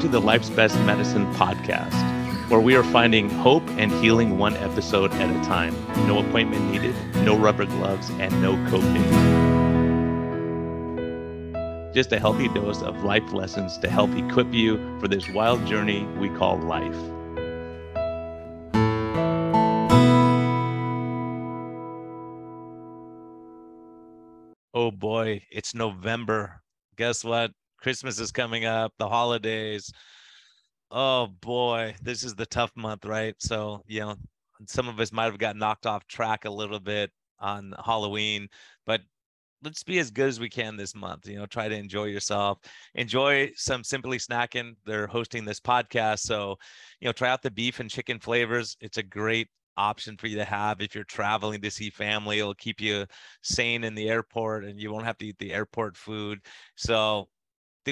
To the Life's Best Medicine podcast, where we are finding hope and healing one episode at a time. No appointment needed, no rubber gloves, and no copay. Just a healthy dose of life lessons to help equip you for this wild journey we call life. Oh boy, it's November. Guess what? Christmas is coming up, the holidays. Oh boy, this is the tough month, right? So, you know, some of us might have got knocked off track a little bit on Halloween, but let's be as good as we can this month. You know, try to enjoy yourself. Enjoy some Simply Snackin'. They're hosting this podcast. So, you know, try out the beef and chicken flavors. It's a great option for you to have if you're traveling to see family. It'll keep you sane in the airport and you won't have to eat the airport food. So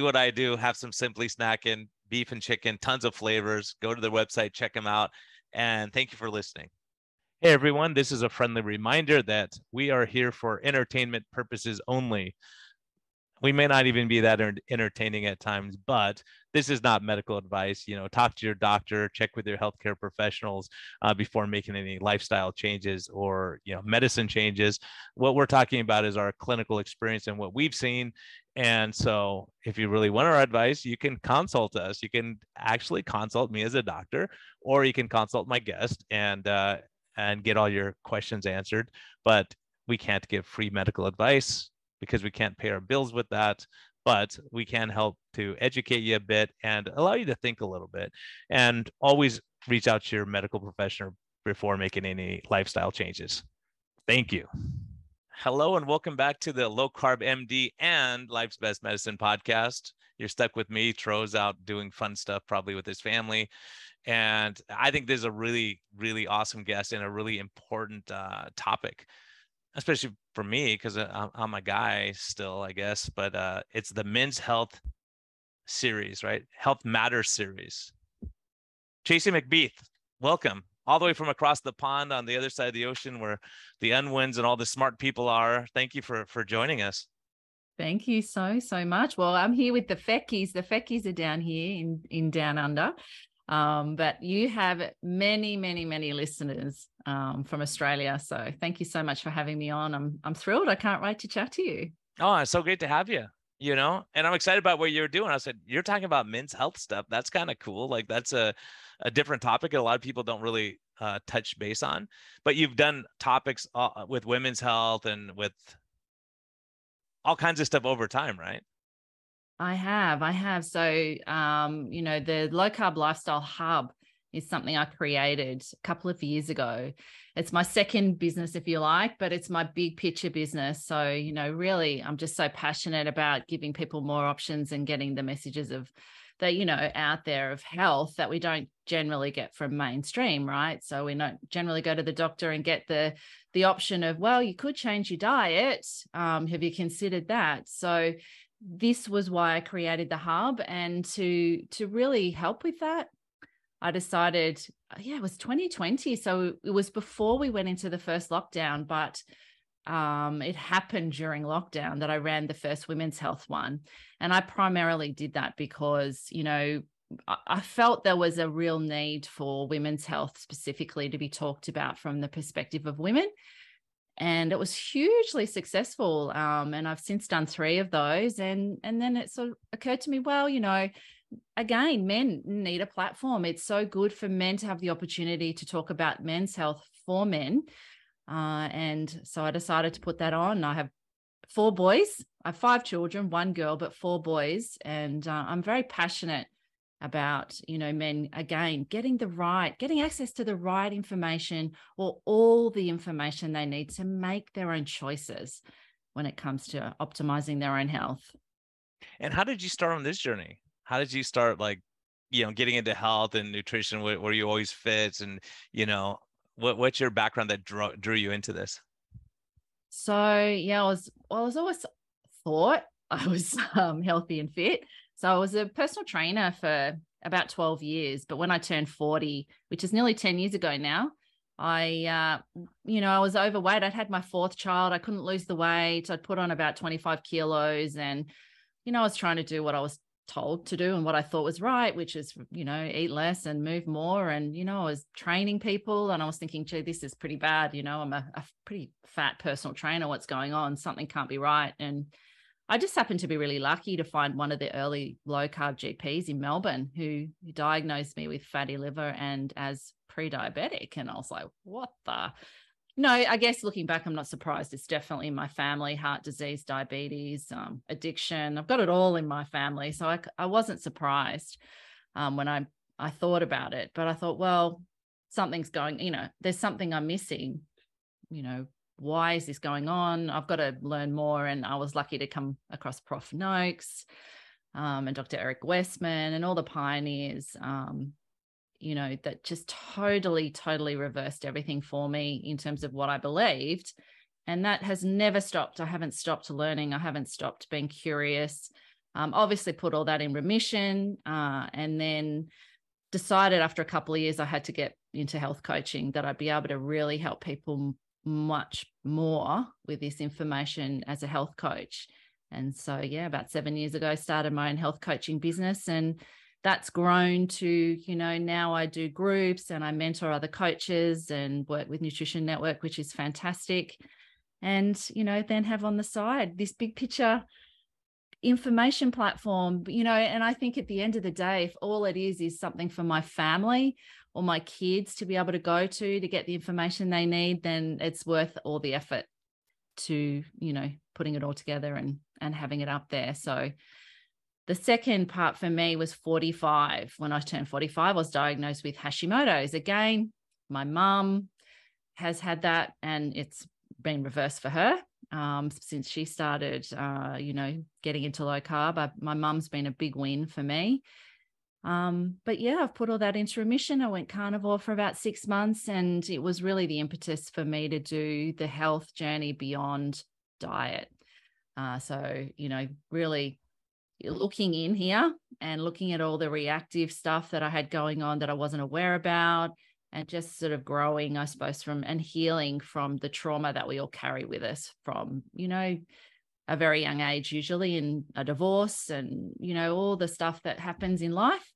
what I do, have some Simply Snackin', beef and chicken, tons of flavors. Go to their website, check them out. And thank you for listening. Hey everyone, this is a friendly reminder that we are here for entertainment purposes only we may not even be that entertaining at times but this is not medical advice you know talk to your doctor check with your healthcare professionals uh, before making any lifestyle changes or you know medicine changes what we're talking about is our clinical experience and what we've seen and so if you really want our advice you can consult us. You can actually consult me as a doctor or you can consult my guest and uh, and get all your questions answered. But we can't give free medical advice because we can't pay our bills with that. But we can help to educate you a bit and allow you to think a little bit. And always reach out to your medical professional before making any lifestyle changes. Thank you hello and welcome back to the low carb md and life's best medicine podcast you're stuck with me tro's out doing fun stuff probably with his family and i think this is a really really awesome guest and a really important uh, topic especially for me because uh, I'm a guy still, I guess. But uh, it's the men's health series, right? Health Matters series. Tracey McBeath, welcome all the way from across the pond on the other side of the ocean, where the unwins and all the smart people are. Thank you for for joining us. Thank you so so much. Well, I'm here with the Fettkes. The Fettkes are down here in in Down Under, um, but you have many, many, many listeners um, from Australia. So thank you so much for having me on. I'm I'm thrilled. I can't wait to chat to you. Oh, it's so great to have you. You know, and I'm excited about what you're doing. I said you're talking about men's health stuff. That's kind of cool. Like that's a a different topic that a lot of people don't really uh, touch base on. But you've done topics uh, with women's health and with all kinds of stuff over time, right? I have, I have. So, um, you know, the low carb lifestyle hub is something I created a couple of years ago. It's my second business, if you like, but it's my big picture business. So, you know, really, I'm just so passionate about giving people more options and getting the messages of that, you know, out there of health that we don't generally get from mainstream, right? So we don't generally go to the doctor and get the the option of, well, you could change your diet. Um, have you considered that? So this was why I created the hub and to to really help with that I decided yeah it was 2020 so it was before we went into the first lockdown but um, it happened during lockdown that I ran the first women's health one. And I primarily did that because you know I felt there was a real need for women's health specifically to be talked about from the perspective of women. And it was hugely successful um, and i've since done three of those. And and then it sort of occurred to me well you know again men need a platform. It's so good for men to have the opportunity to talk about men's health for men uh, and so i decided to put that on. I have four boys. I have five children one girl but four boys. And uh, i'm very passionate about you know men again getting the right getting access to the right information or all the information they need to make their own choices when it comes to optimizing their own health. And how did you start on this journey? How did you start like you know getting into health and nutrition where, where you always fit and you know what what's your background that drew, drew you into this so yeah i was well, i was always thought i was um, healthy and fit so I was a personal trainer for about 12 years. But when I turned 40, which is nearly 10 years ago now, I, uh, you know, I was overweight. I'd had my fourth child. I couldn't lose the weight. I'd put on about 25 kilos. And, you know, I was trying to do what I was told to do and what I thought was right, which is, you know, eat less and move more. And, you know, I was training people and I was thinking, gee, this is pretty bad. You know, I'm a, a pretty fat personal trainer. What's going on? Something can't be right. And I just happened to be really lucky to find one of the early low carb GPs in Melbourne who, who diagnosed me with fatty liver and as pre diabetic. And I was like, what the? No, I guess looking back, I'm not surprised. It's definitely in my family heart disease, diabetes, um, addiction. I've got it all in my family. So I, I wasn't surprised um, when I, I thought about it. But I thought, well, something's going, you know, there's something I'm missing. You know, why is this going on? I've got to learn more. And I was lucky to come across Prof. Noakes um, and Dr. Eric Westman and all the pioneers um, you know, that just totally, totally reversed everything for me in terms of what I believed. And that has never stopped. I haven't stopped learning. I haven't stopped being curious. Um, obviously, put all that in remission uh, and then decided after a couple of years I had to get into health coaching that I'd be able to really help people much more with this information as a health coach. And so, yeah, about seven years ago, I started my own health coaching business and that's grown to you know now i do groups and i mentor other coaches and work with nutrition network which is fantastic. And you know then have on the side this big picture information platform you know and i think at the end of the day if all it is is something for my family or my kids to be able to go to to get the information they need then it's worth all the effort to you know putting it all together and and having it up there. So the second part for me was 45. When I turned 45, I was diagnosed with Hashimoto's. Again, my mum has had that and it's been reversed for her um, since she started, uh, you know, getting into low carb. I, my mum's been a big win for me. Um, but yeah, I've put all that into remission. I went carnivore for about six months, and it was really the impetus for me to do the health journey beyond diet. Uh, so, you know, really looking in here and looking at all the reactive stuff that I had going on that I wasn't aware about and just sort of growing, I suppose, from and healing from the trauma that we all carry with us from, you know, a very young age, usually in a divorce and, you know, all the stuff that happens in life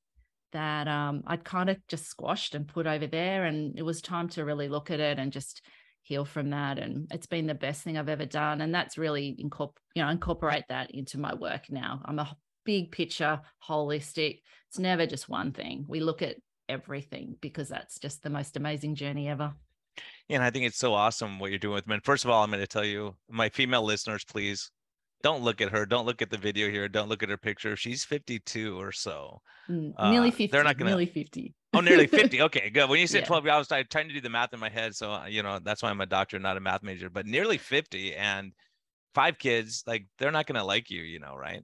that um, I'd kind of just squashed and put over there. And it was time to really look at it and just heal from that and it's been the best thing i've ever done and that's really incorporate you know incorporate that into my work now i'm a big picture holistic it's never just one thing we look at everything because that's just the most amazing journey ever yeah, and I think it's so awesome what you're doing with men. First of all, I'm going to tell you, my female listeners, please don't look at her. Don't look at the video here. Don't look at her picture. She's 52 or so. Mm, nearly 50. Uh, they're not going to. Nearly 50. Oh, nearly 50. Okay, good. When you said yeah. 12, I was trying to do the math in my head. So, uh, you know, that's why I'm a doctor, not a math major, but nearly 50 and five kids, like they're not going to like you, you know, right?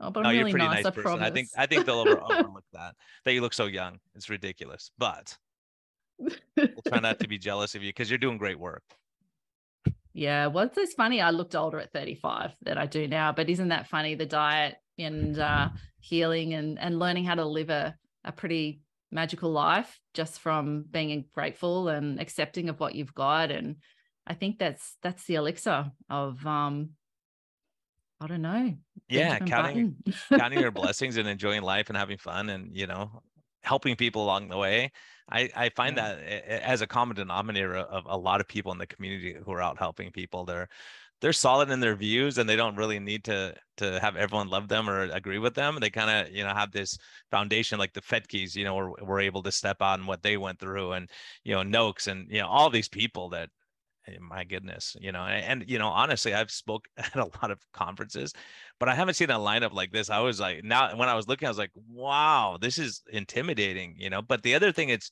Oh, but no, really you're pretty nice, nice person. Promise. I think, I think they'll over- overlook that, that you look so young. It's ridiculous, but we'll try not to be jealous of you because you're doing great work. Yeah. Well, it's funny. I looked older at 35 than I do now, but isn't that funny? The diet and uh, healing and, and learning how to live a, a pretty magical life just from being grateful and accepting of what you've got. And i think that's that's the elixir of um i don't know yeah counting counting your blessings and enjoying life and having fun and you know helping people along the way. I i find yeah. that as a common denominator of a lot of people in the community who are out helping people they're they're solid in their views and they don't really need to to have everyone love them or agree with them. They kind of you know have this foundation like the Fettkes you know were, were able to step out and what they went through and you know Noakes and you know all these people that eh, my goodness you know and, and, you know honestly i've spoke at a lot of conferences but i haven't seen a lineup like this. I was like now when i was looking i was like wow this is intimidating you know but the other thing it's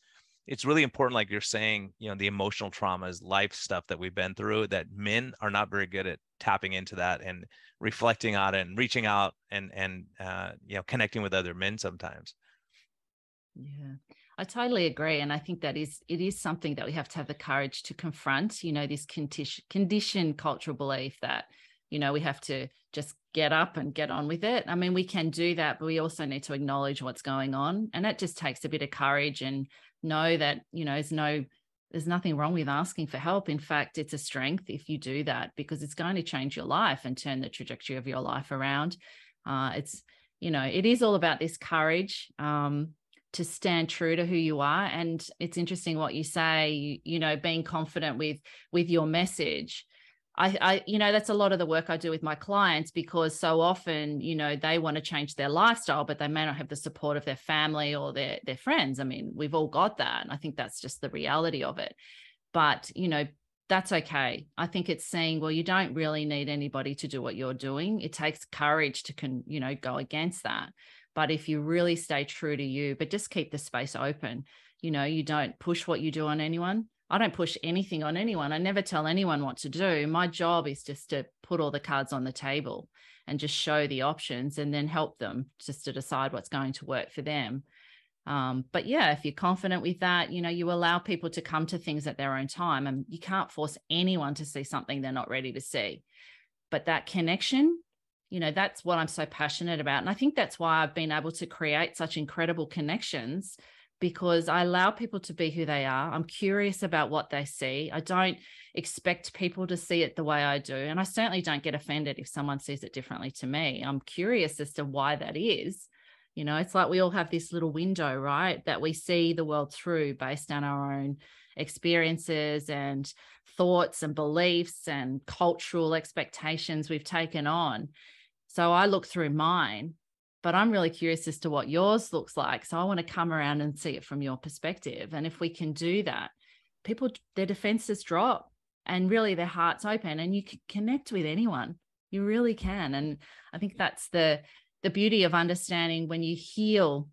it's really important like you're saying you know the emotional traumas life stuff that we've been through that men are not very good at tapping into that and reflecting on it and reaching out and and uh, you know connecting with other men sometimes. Yeah i totally agree and i think that is it is something that we have to have the courage to confront you know this condition conditioned cultural belief that you know we have to just get up and get on with it. I mean we can do that but we also need to acknowledge what's going on and that just takes a bit of courage and know that you know there's no there's nothing wrong with asking for help in fact it's a strength if you do that because it's going to change your life and turn the trajectory of your life around uh, it's you know, it is all about this courage um, to stand true to who you are. And it's interesting what you say, you, you know, being confident with with your message. I, I, you know, that's a lot of the work I do with my clients because so often, you know, they want to change their lifestyle, but they may not have the support of their family or their their friends. I mean, we've all got that, and I think that's just the reality of it. But you know, that's okay. I think it's saying, well, you don't really need anybody to do what you're doing. It takes courage to can, you know, go against that. But if you really stay true to you, but just keep the space open, you know, you don't push what you do on anyone. I don't push anything on anyone. I never tell anyone what to do. My job is just to put all the cards on the table and just show the options and then help them just to decide what's going to work for them. Um, but yeah, if you're confident with that, you know, you allow people to come to things at their own time and you can't force anyone to see something they're not ready to see. But that connection, you know, that's what I'm so passionate about. And I think that's why I've been able to create such incredible connections because I allow people to be who they are. I'm curious about what they see. I don't expect people to see it the way I do. And I certainly don't get offended if someone sees it differently to me. I'm curious as to why that is. You know, it's like we all have this little window, right? That we see the world through based on our own experiences and thoughts and beliefs and cultural expectations we've taken on. So I look through mine, but I'm really curious as to what yours looks like. So I want to come around and see it from your perspective. And if we can do that, people, their defenses drop and really their hearts open and you can connect with anyone. You really can. And I think that's the the beauty of understanding when you heal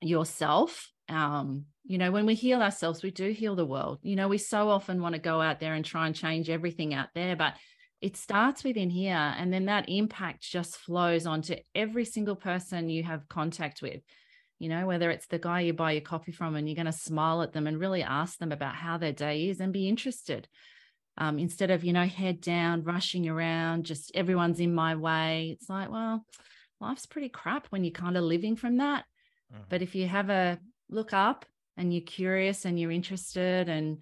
yourself um, you know when we heal ourselves we do heal the world you know we so often want to go out there and try and change everything out there but it starts within here and then that impact just flows onto every single person you have contact with you know whether it's the guy you buy your coffee from and you're going to smile at them and really ask them about how their day is and be interested um, instead of you know head down rushing around just everyone's in my way it's like well life's pretty crap when you're kind of living from that. Mm-hmm. But if you have a look up and you're curious and you're interested, and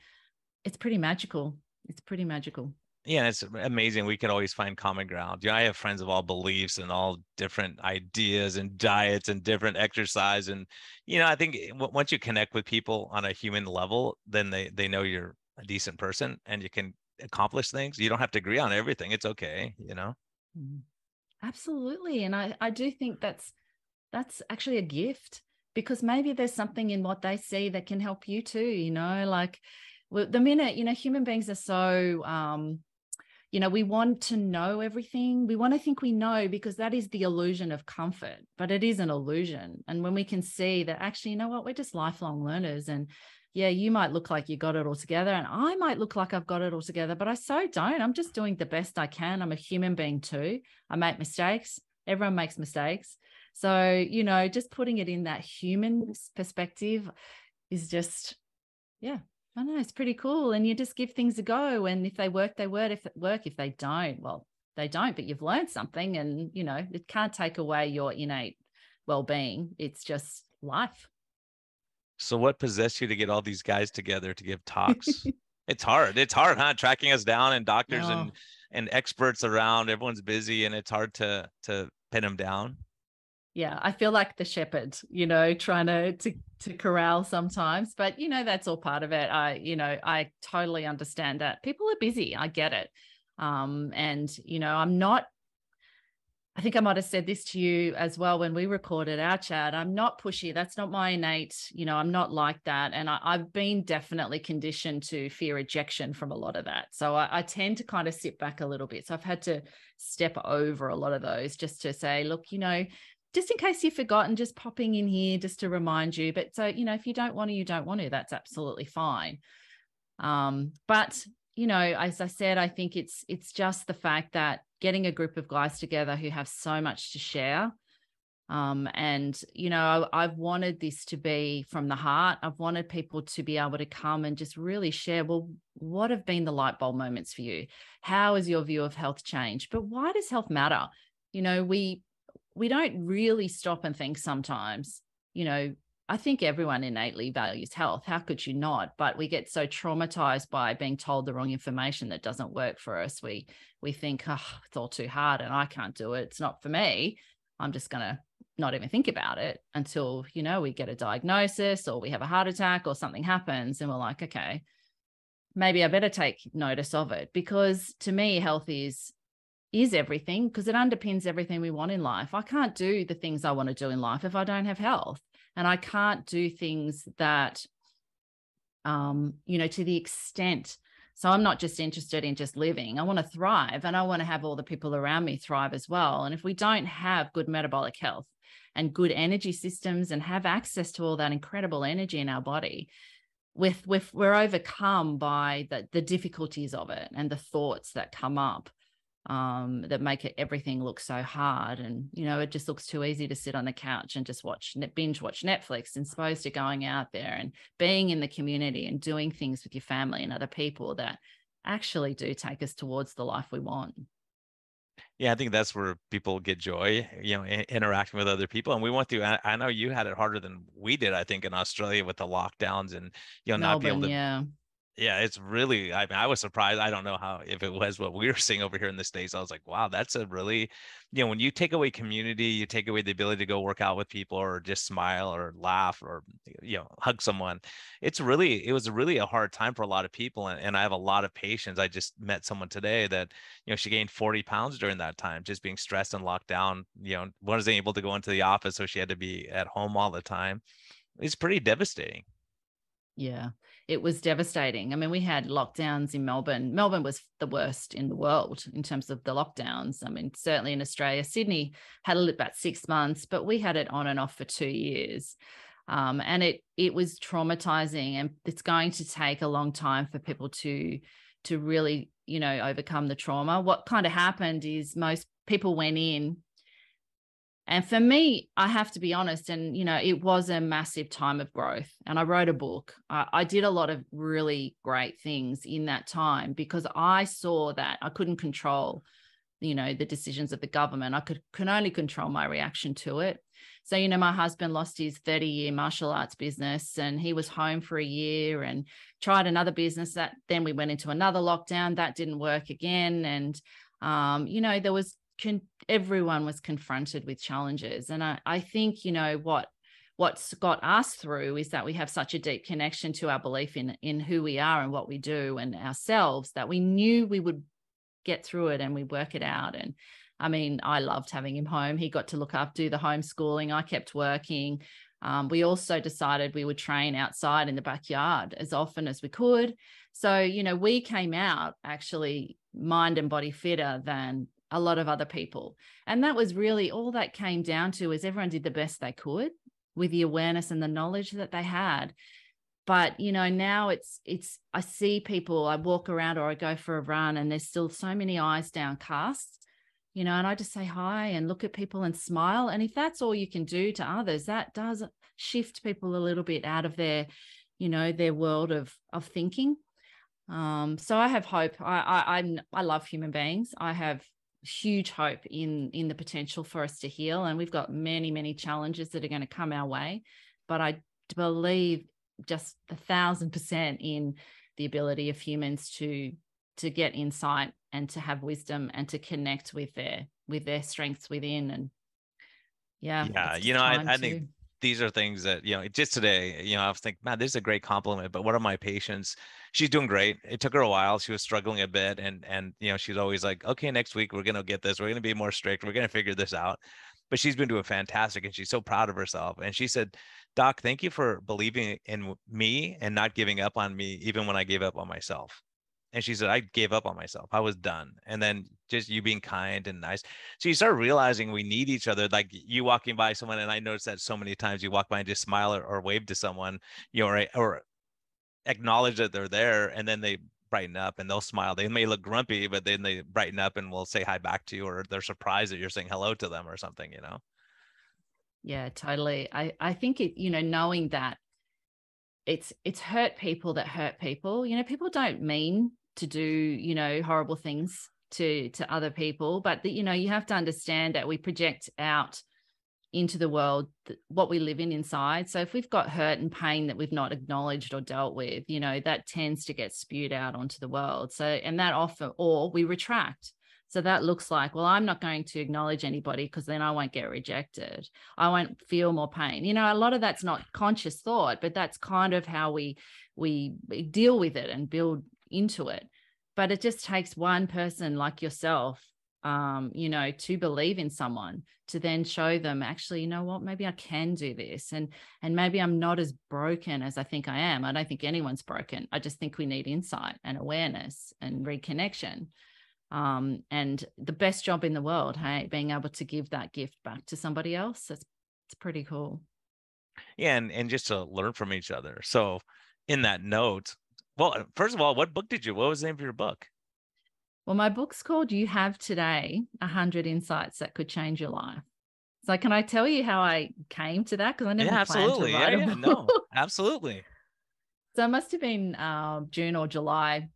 it's pretty magical. It's pretty magical. Yeah, it's amazing. We can always find common ground. Know, I have friends of all beliefs and all different ideas and diets and different exercise. And, you know, I think once you connect with people on a human level, then they, they know you're a decent person and you can accomplish things. You don't have to agree on everything. It's okay, you know? Mm-hmm. Absolutely. And I, I do think that's that's actually a gift because maybe there's something in what they see that can help you too, you know, like the minute, you know, human beings are so um, you know, we want to know everything. We want to think we know because that is the illusion of comfort, but it is an illusion. And when we can see that actually, you know what, we're just lifelong learners and yeah, you might look like you got it all together, and I might look like I've got it all together, but I so don't. I'm just doing the best I can. I'm a human being too. I make mistakes. Everyone makes mistakes. So, you know, just putting it in that human perspective is just, yeah, I know it's pretty cool. And you just give things a go. And if they work, they work. If it work, if they don't, well, they don't, but you've learned something and, you know, it can't take away your innate well being. It's just life. So what possessed you to get all these guys together to give talks? it's hard. It's hard, huh? Tracking us down and doctors and and experts around. Everyone's busy and it's hard to to pin them down. Yeah, I feel like the shepherd, you know, trying to to to corral sometimes, but you know that's all part of it. I, you know, I totally understand that. People are busy. I get it. Um and you know, I'm not I think I might have said this to you as well when we recorded our chat. I'm not pushy. That's not my innate, you know, I'm not like that. And I, have been definitely conditioned to fear rejection from a lot of that. So I, I, tend to kind of sit back a little bit. So I've had to step over a lot of those just to say, look, you know, just in case you've forgotten, just popping in here just to remind you. But so, you know, if you don't want to, you don't want to, that's absolutely fine. Um, but you know, as I said, I think it's it's just the fact that getting a group of guys together who have so much to share. Um, and you know, I've wanted this to be from the heart. I've wanted people to be able to come and just really share. Well, what have been the light bulb moments for you? How has your view of health changed? But why does health matter? You know, we we don't really stop and think sometimes. You know, I think everyone innately values health. How could you not? But we get so traumatized by being told the wrong information that doesn't work for us. We we think, oh, it's all too hard and I can't do it. It's not for me. I'm just gonna not even think about it until you know we get a diagnosis or we have a heart attack or something happens and we're like okay maybe i better take notice of it because to me health is is everything because it underpins everything we want in life i can't do the things i want to do in life if i don't have health and i can't do things that um you know to the extent so I'm not just interested in just living. I want to thrive and I want to have all the people around me thrive as well. And if we don't have good metabolic health and good energy systems and have access to all that incredible energy in our body, with, with we're overcome by the, the difficulties of it and the thoughts that come up um, that make it everything look so hard. And, you know, it just looks too easy to sit on the couch and just watch, binge watch Netflix, as opposed to going out there and being in the community and doing things with your family and other people that actually do take us towards the life we want. Yeah, I think that's where people get joy, you know, interacting with other people. And we went through, I, I, know you had it harder than we did, I think, in Australia with the lockdowns and, you know, Melbourne, not be able to, yeah yeah, it's really. I mean, I was surprised. I don't know how if it was what we were seeing over here in the states. I was like, wow, that's a really, you know, when you take away community, you take away the ability to go work out with people or just smile or laugh or you know hug someone. It's really, it was really a hard time for a lot of people, and, and I have a lot of patients. I just met someone today that you know she gained forty pounds during that time, just being stressed and locked down. You know, wasn't able to go into the office, so she had to be at home all the time. It's pretty devastating. Yeah, it was devastating. I mean, we had lockdowns in Melbourne. Melbourne was the worst in the world in terms of the lockdowns. I mean, certainly in Australia, Sydney had about six months, but we had it on and off for two years. Um, and it it was traumatizing, and it's going to take a long time for people to to really, you know, overcome the trauma. What kind of happened is most people went in and for me, I have to be honest, and you know, it was a massive time of growth. And I wrote a book. I, I, did a lot of really great things in that time because I saw that I couldn't control, you know, the decisions of the government. I could can only control my reaction to it. So, you know, my husband lost his 30 year martial arts business and he was home for a year and tried another business that then we went into another lockdown. That didn't work again. And um, you know, there was con- everyone was confronted with challenges. And I, I think you know what what's got us through is that we have such a deep connection to our belief in in who we are and what we do and ourselves that we knew we would get through it and we work it out. And i mean i loved having him home. He got to look up do the homeschooling. I kept working. Um, we also decided we would train outside in the backyard as often as we could. So you know we came out actually mind and body fitter than a lot of other people. And that was really all that came down to is everyone did the best they could with the awareness and the knowledge that they had. But you know, now it's it's I see people, I walk around or I go for a run and there's still so many eyes downcast, you know, and I just say hi and look at people and smile. And if that's all you can do to others, that does shift people a little bit out of their, you know, their world of of thinking. Um, so I have hope. I, I I I love human beings. I have huge hope in in the potential for us to heal and we've got many many challenges that are going to come our way but i believe just a thousand percent in the ability of humans to to get insight and to have wisdom and to connect with their with their strengths within and yeah yeah you know i, I think these are things that you know just today you know i was thinking man this is a great compliment but what are my patients she's doing great. It took her a while she was struggling a bit and and you know she's always like okay next week we're gonna get this we're gonna be more strict we're gonna figure this out but she's been doing fantastic and she's so proud of herself and she said doc thank you for believing in me and not giving up on me even when i gave up on myself and she said i gave up on myself. I was done. And then just you being kind and nice. So you start realizing we need each other like you walking by someone and i noticed that so many times you walk by and just smile or, or wave to someone you know or, or acknowledge that they're there and then they brighten up and they'll smile. They may look grumpy but then they brighten up and will say hi back to you or they're surprised that you're saying hello to them or something you know? Yeah totally. I i think it you know knowing that it's it's hurt people that hurt people. You know people don't mean to do you know horrible things to to other people but that you know you have to understand that we project out into the world what we live in inside so if we've got hurt and pain that we've not acknowledged or dealt with you know that tends to get spewed out onto the world so and that often or we retract So that looks like, well, I'm not going to acknowledge anybody because then I won't get rejected. I won't feel more pain. You know, a lot of that's not conscious thought, but that's kind of how we we deal with it and build into it. But it just takes one person like yourself um, you know, to believe in someone, to then show them actually, you know what, maybe I can do this. And and maybe I'm not as broken as I think I am. I don't think anyone's broken. I just think we need insight and awareness and reconnection um, and the best job in the world hey being able to give that gift back to somebody else that's it's pretty cool yeah and, and just to learn from each other so in that note well uh, first of all what book did you what was the name of your book? Well my book's called you have today 100 insights that could change your life. So can i tell you how i came to that? Because i never yeah, absolutely. Yeah, yeah. no absolutely. So it must have been uh, june or july.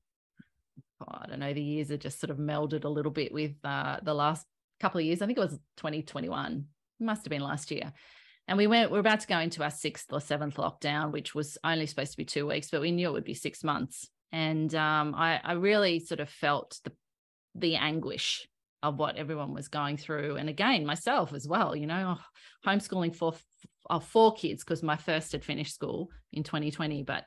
I don't know, the years are just sort of melded a little bit with uh, the last couple of years. I think it was 2021, it must have been last year. And we went, we are about to go into our sixth or seventh lockdown, which was only supposed to be two weeks, but we knew it would be six months. And um, I, I really sort of felt the the anguish of what everyone was going through. And again, myself as well, you know, oh, homeschooling for uh, four kids because my first had finished school in 2020. But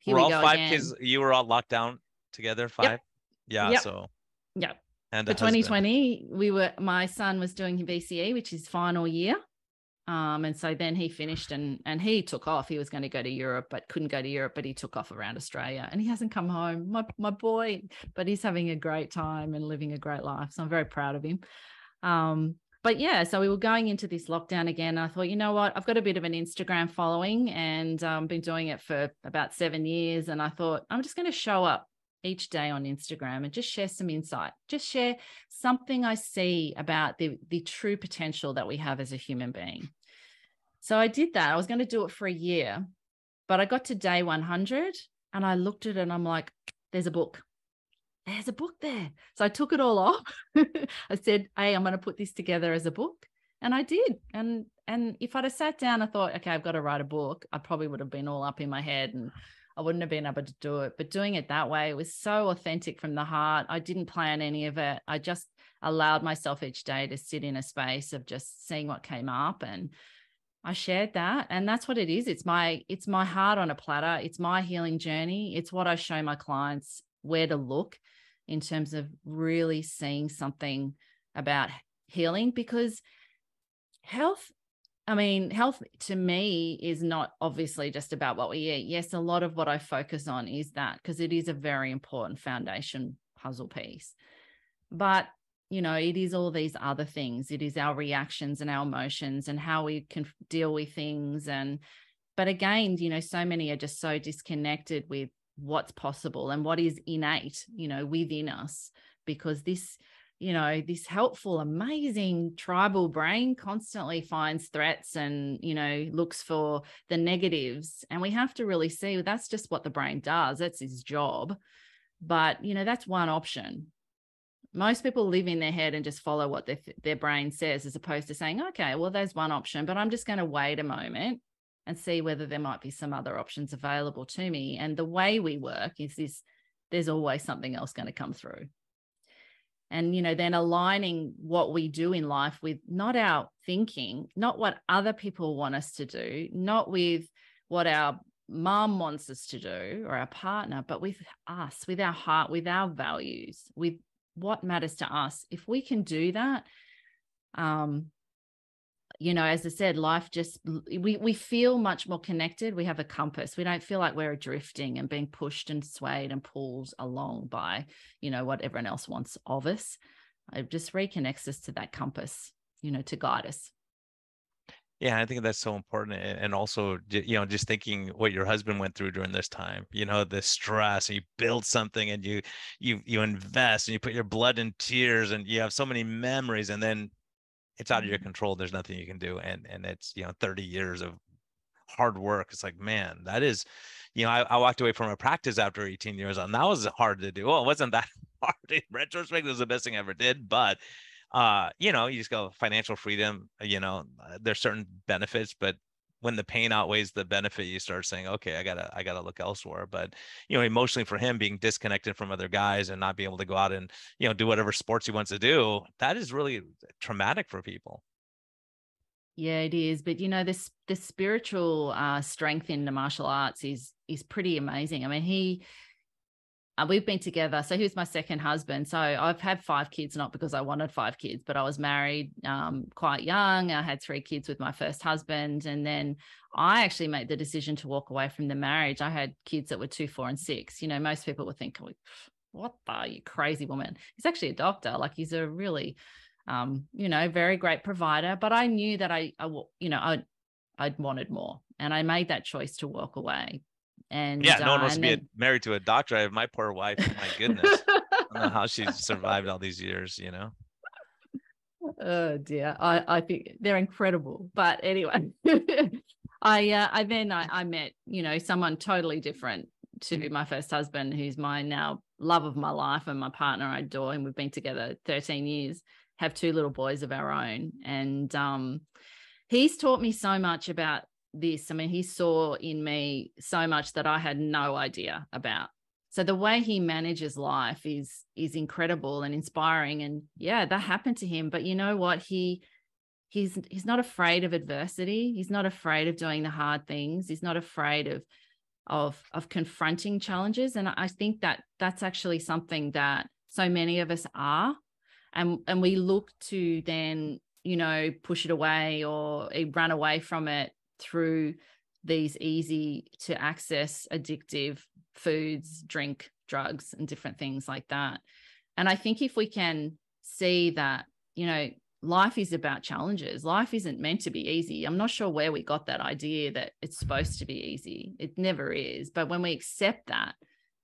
here we're we all five again. kids. You were all locked down together? Five? Yep. Yeah. Yep. So yeah. And for 2020, we were my son was doing VCE, which is final year. Um, and so then he finished and and he took off. He was going to go to Europe, but couldn't go to Europe, but he took off around Australia and he hasn't come home. My my boy, but he's having a great time and living a great life. So I'm very proud of him. Um, but yeah, so we were going into this lockdown again. I thought, you know what, I've got a bit of an Instagram following and um, been doing it for about seven years. And I thought, I'm just going to show up each day on Instagram and just share some insight. Just share something I see about the, the true potential that we have as a human being. So I did that. I was going to do it for a year, but I got to day 100 and I looked at it and I'm like, there's a book. There's a book there. So I took it all off. I said, hey, I'm going to put this together as a book. And I did. And and if I'd have sat down, I thought, okay, I've got to write a book, I probably would have been all up in my head and I wouldn't have been able to do it. But doing it that way it was so authentic from the heart. I didn't plan any of it. I just allowed myself each day to sit in a space of just seeing what came up and I shared that and that's what it is. It's my it's my heart on a platter. It's my healing journey. It's what I show my clients where to look in terms of really seeing something about healing because health I mean, health to me is not obviously just about what we eat. Yes, a lot of what I focus on is that because it is a very important foundation puzzle piece. But, you know, it is all these other things. It is our reactions and our emotions and how we can deal with things. And, but again, you know, so many are just so disconnected with what's possible and what is innate, you know, within us because this you know this helpful amazing tribal brain constantly finds threats and you know looks for the negatives and we have to really see well, that's just what the brain does that's his job. But you know that's one option. Most people live in their head and just follow what their, their brain says as opposed to saying okay well there's one option but i'm just going to wait a moment and see whether there might be some other options available to me. And the way we work is this there's always something else going to come through and you know then aligning what we do in life with not our thinking not what other people want us to do not with what our mom wants us to do or our partner but with us with our heart with our values with what matters to us. If we can do that um you know, as I said, life just we we feel much more connected. We have a compass. We don't feel like we're drifting and being pushed and swayed and pulled along by, you know, what everyone else wants of us. It just reconnects us to that compass, you know, to guide us. Yeah, I think that's so important, and also, you know, just thinking what your husband went through during this time. You know, the stress, you build something, and you you you invest, and you put your blood and tears, and you have so many memories, and then it's out of your mm-hmm. control. There's nothing you can do. And and it's, you know, 30 years of hard work. It's like, man, that is, you know, I, I walked away from a practice after 18 years and that was hard to do. Well, it wasn't that hard. In retrospect, it was the best thing I ever did. But uh, you know, you just go financial freedom, you know, uh, there's certain benefits, but when the pain outweighs the benefit you start saying okay i gotta i gotta look elsewhere. But you know emotionally for him being disconnected from other guys and not being able to go out and you know do whatever sports he wants to do that is really traumatic for people. Yeah it is but you know this the spiritual uh strength in the martial arts is is pretty amazing. I mean he uh, we've been together. So he was my second husband. So I've had five kids, not because I wanted five kids, but I was married um, quite young. I had three kids with my first husband. And then I actually made the decision to walk away from the marriage. I had kids that were two, four, and six. You know, most people would think, what the, you crazy woman? He's actually a doctor. Like he's a really, um, you know, very great provider. But I knew that I, I you know, I, I wanted more. And I made that choice to walk away and yeah, no one wants to be then... married to a doctor. I have my poor wife. My goodness, I don't know how she survived all these years. You know. Oh dear, I I think they're incredible. But anyway, I uh, I then I, I met you know someone totally different to my first husband, who's my now love of my life and my partner. I adore him. We've been together 13 years, have two little boys of our own, and um, he's taught me so much about this. I mean, he saw in me so much that I had no idea about. So the way he manages life is is incredible and inspiring. And yeah, that happened to him. But you know what? He he's he's not afraid of adversity. He's not afraid of doing the hard things. He's not afraid of of of confronting challenges. And I think that that's actually something that so many of us are. And and we look to then, you know, push it away or eh, run away from it through these easy to access addictive foods, drink, drugs, and different things like that. And I think if we can see that, you know, life is about challenges, life isn't meant to be easy. I'm not sure where we got that idea that it's supposed to be easy. It never is. But when we accept that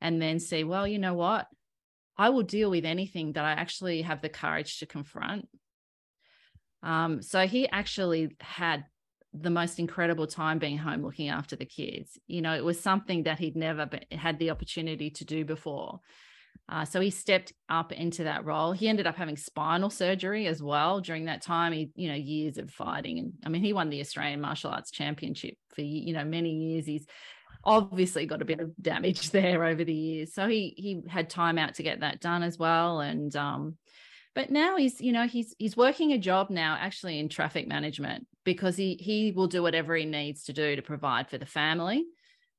and then say, well, you know what? I will deal with anything that I actually have the courage to confront. Um, so he actually had the most incredible time being home looking after the kids. You know, it was something that he'd never been, had the opportunity to do before. Uh, so he stepped up into that role. He ended up having spinal surgery as well during that time. He, you know, years of fighting, and I mean, he won the Australian Martial Arts Championship for you know many years. He's obviously got a bit of damage there over the years, so he he had time out to get that done as well. And um, but now he's you know he's he's working a job now actually in traffic management because he he will do whatever he needs to do to provide for the family